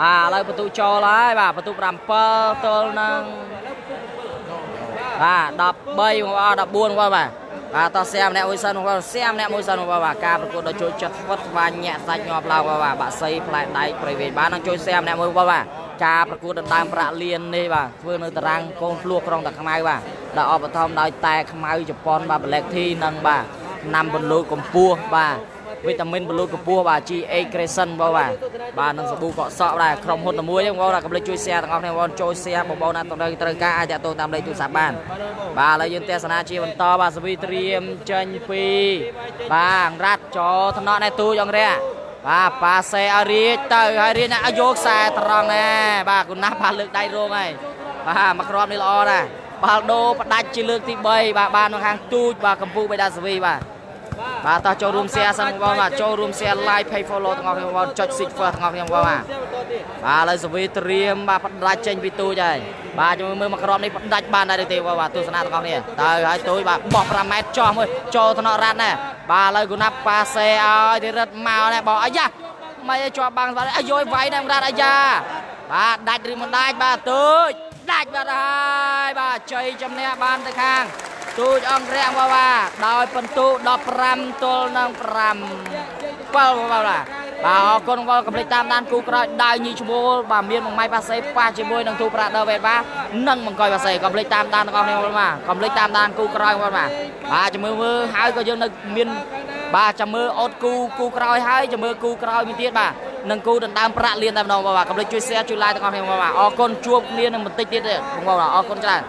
បាទឥឡូវបន្ទុកចូលហើយបាទបន្ទុក7ទល់នឹងបាទ13បង14បងបាទបាទតោះសៀម្នាក់មួយសិនបងសៀម្នាក់មួយសិនបងបាទការប្រកួតដ៏ជួយចិត្តស្វិតស្វាញញាក់សាច់ញាប់ឡើងបងបាទបាក់សីផ្លែដៃប្រៃវេបាននឹងជួយសៀម្នាក់មួយបងបាទ ការប្រកួតដណ្ដើមប្រាក់លាននេះបាទធ្វើនៅតារាងកូនភ្លោះក្រុងតាខ្មៅបាទដែលអបឋមដោយតែខ្មៅជប៉ុនបាទ Black Tea និងបាទណាំបលូតកម្ពស់បាទវីតាមីនបលូតកម្ពស់បាទ GA Crescent បងបាទបាទនឹងសាប៊ូកក់សក់ដែរក្រុមហ៊ុនតែមួយហ្នឹងបងបាទកុំភ្លេចជួយ share ទាំងអស់គ្នាបងចូល share បងប្អូនណាត្រូវត្រូវការអាចតាក់ទងតាមលេខទូរស័ព្ទបានបាទឥឡូវយើងទស្សនាជាបន្តបាទសវីត្រៀមចេញពីបាទអង្រ៉ាត់ចូលថ្នាក់ណែទូចអង្រះ បាទប៉ាសេឲ្យរៀចទៅហើយរៀចណាឲ្យយកខ្សែត្រង់ណែបាទគុណណាស់បាទលើកដៃរងហើយបាទមកគ្រាប់នេះល្អណាស់បាល់ដូផ្ដាច់ជាលើកទី3បាទបាននៅខាងទូចបាទកម្ពុជាបៃតាសវីបាទ បាទតោះចូលរួម share សិនបងបាទចូលរួម share like page follow ទាំងអស់គ្នាបងចុច seek first ទាំងអស់គ្នាបងបាទបាទឥឡូវសវីត្រៀមបាទផ្ដាច់ចេញពីទូចហើយបាទជួយមើលមកគ្រាប់នេះផ្ដាច់បានដែរទេបងបាទទស្សនាទាំងអស់គ្នាទៅហើយទូចបាទបោះ5ម៉ែត្រចោះមួយចូលថ្នាក់រ៉ាត់ណែបាទឥឡូវគូណាប់ប៉ាសេឲ្យទីរឹតមកណែបងអាយ៉ាមិនឲ្យជាប់បាំងបាទអាយយវាយណែរ៉ាត់អាយ៉ាបាទដាច់ឬមិនដាច់បាទទូចដាច់បាត់ហើយបាទជ័យជំនះបានទៅខាង ទូចអង្គរៈបាបាដោយពិន្ទុ15ទល់នឹង5 7បាបាបាទអរគុណបងកំលេចតាមដានគូក្រោយដៅញីឈ្មោលបាទមានមួយម៉ៃប៉ាសេប៉ះជាមួយនឹងទូប្រាដឺវេតបាទនិងបង្កយប៉ាសេកំលេចតាមដានទាំងអស់គ្នាបងបាទកំលេចតាមដានគូក្រោយបងបាទបាទចាំមើលមើលហើយក៏យើងនៅមានបាទចាំមើលអូតគូគូក្រោយហើយចាំមើលគូក្រោយមួយទៀតបាទនឹងគូដណ្ដើមប្រាក់លៀនតែម្ដងបងបាទកំលេចជួយ share ជួយ like ទាំងអស់គ្នាបងបាទអរគុណជួបគ្នានឹងបន្តិចទៀតទេបងប្អូនអរគុណច្រើន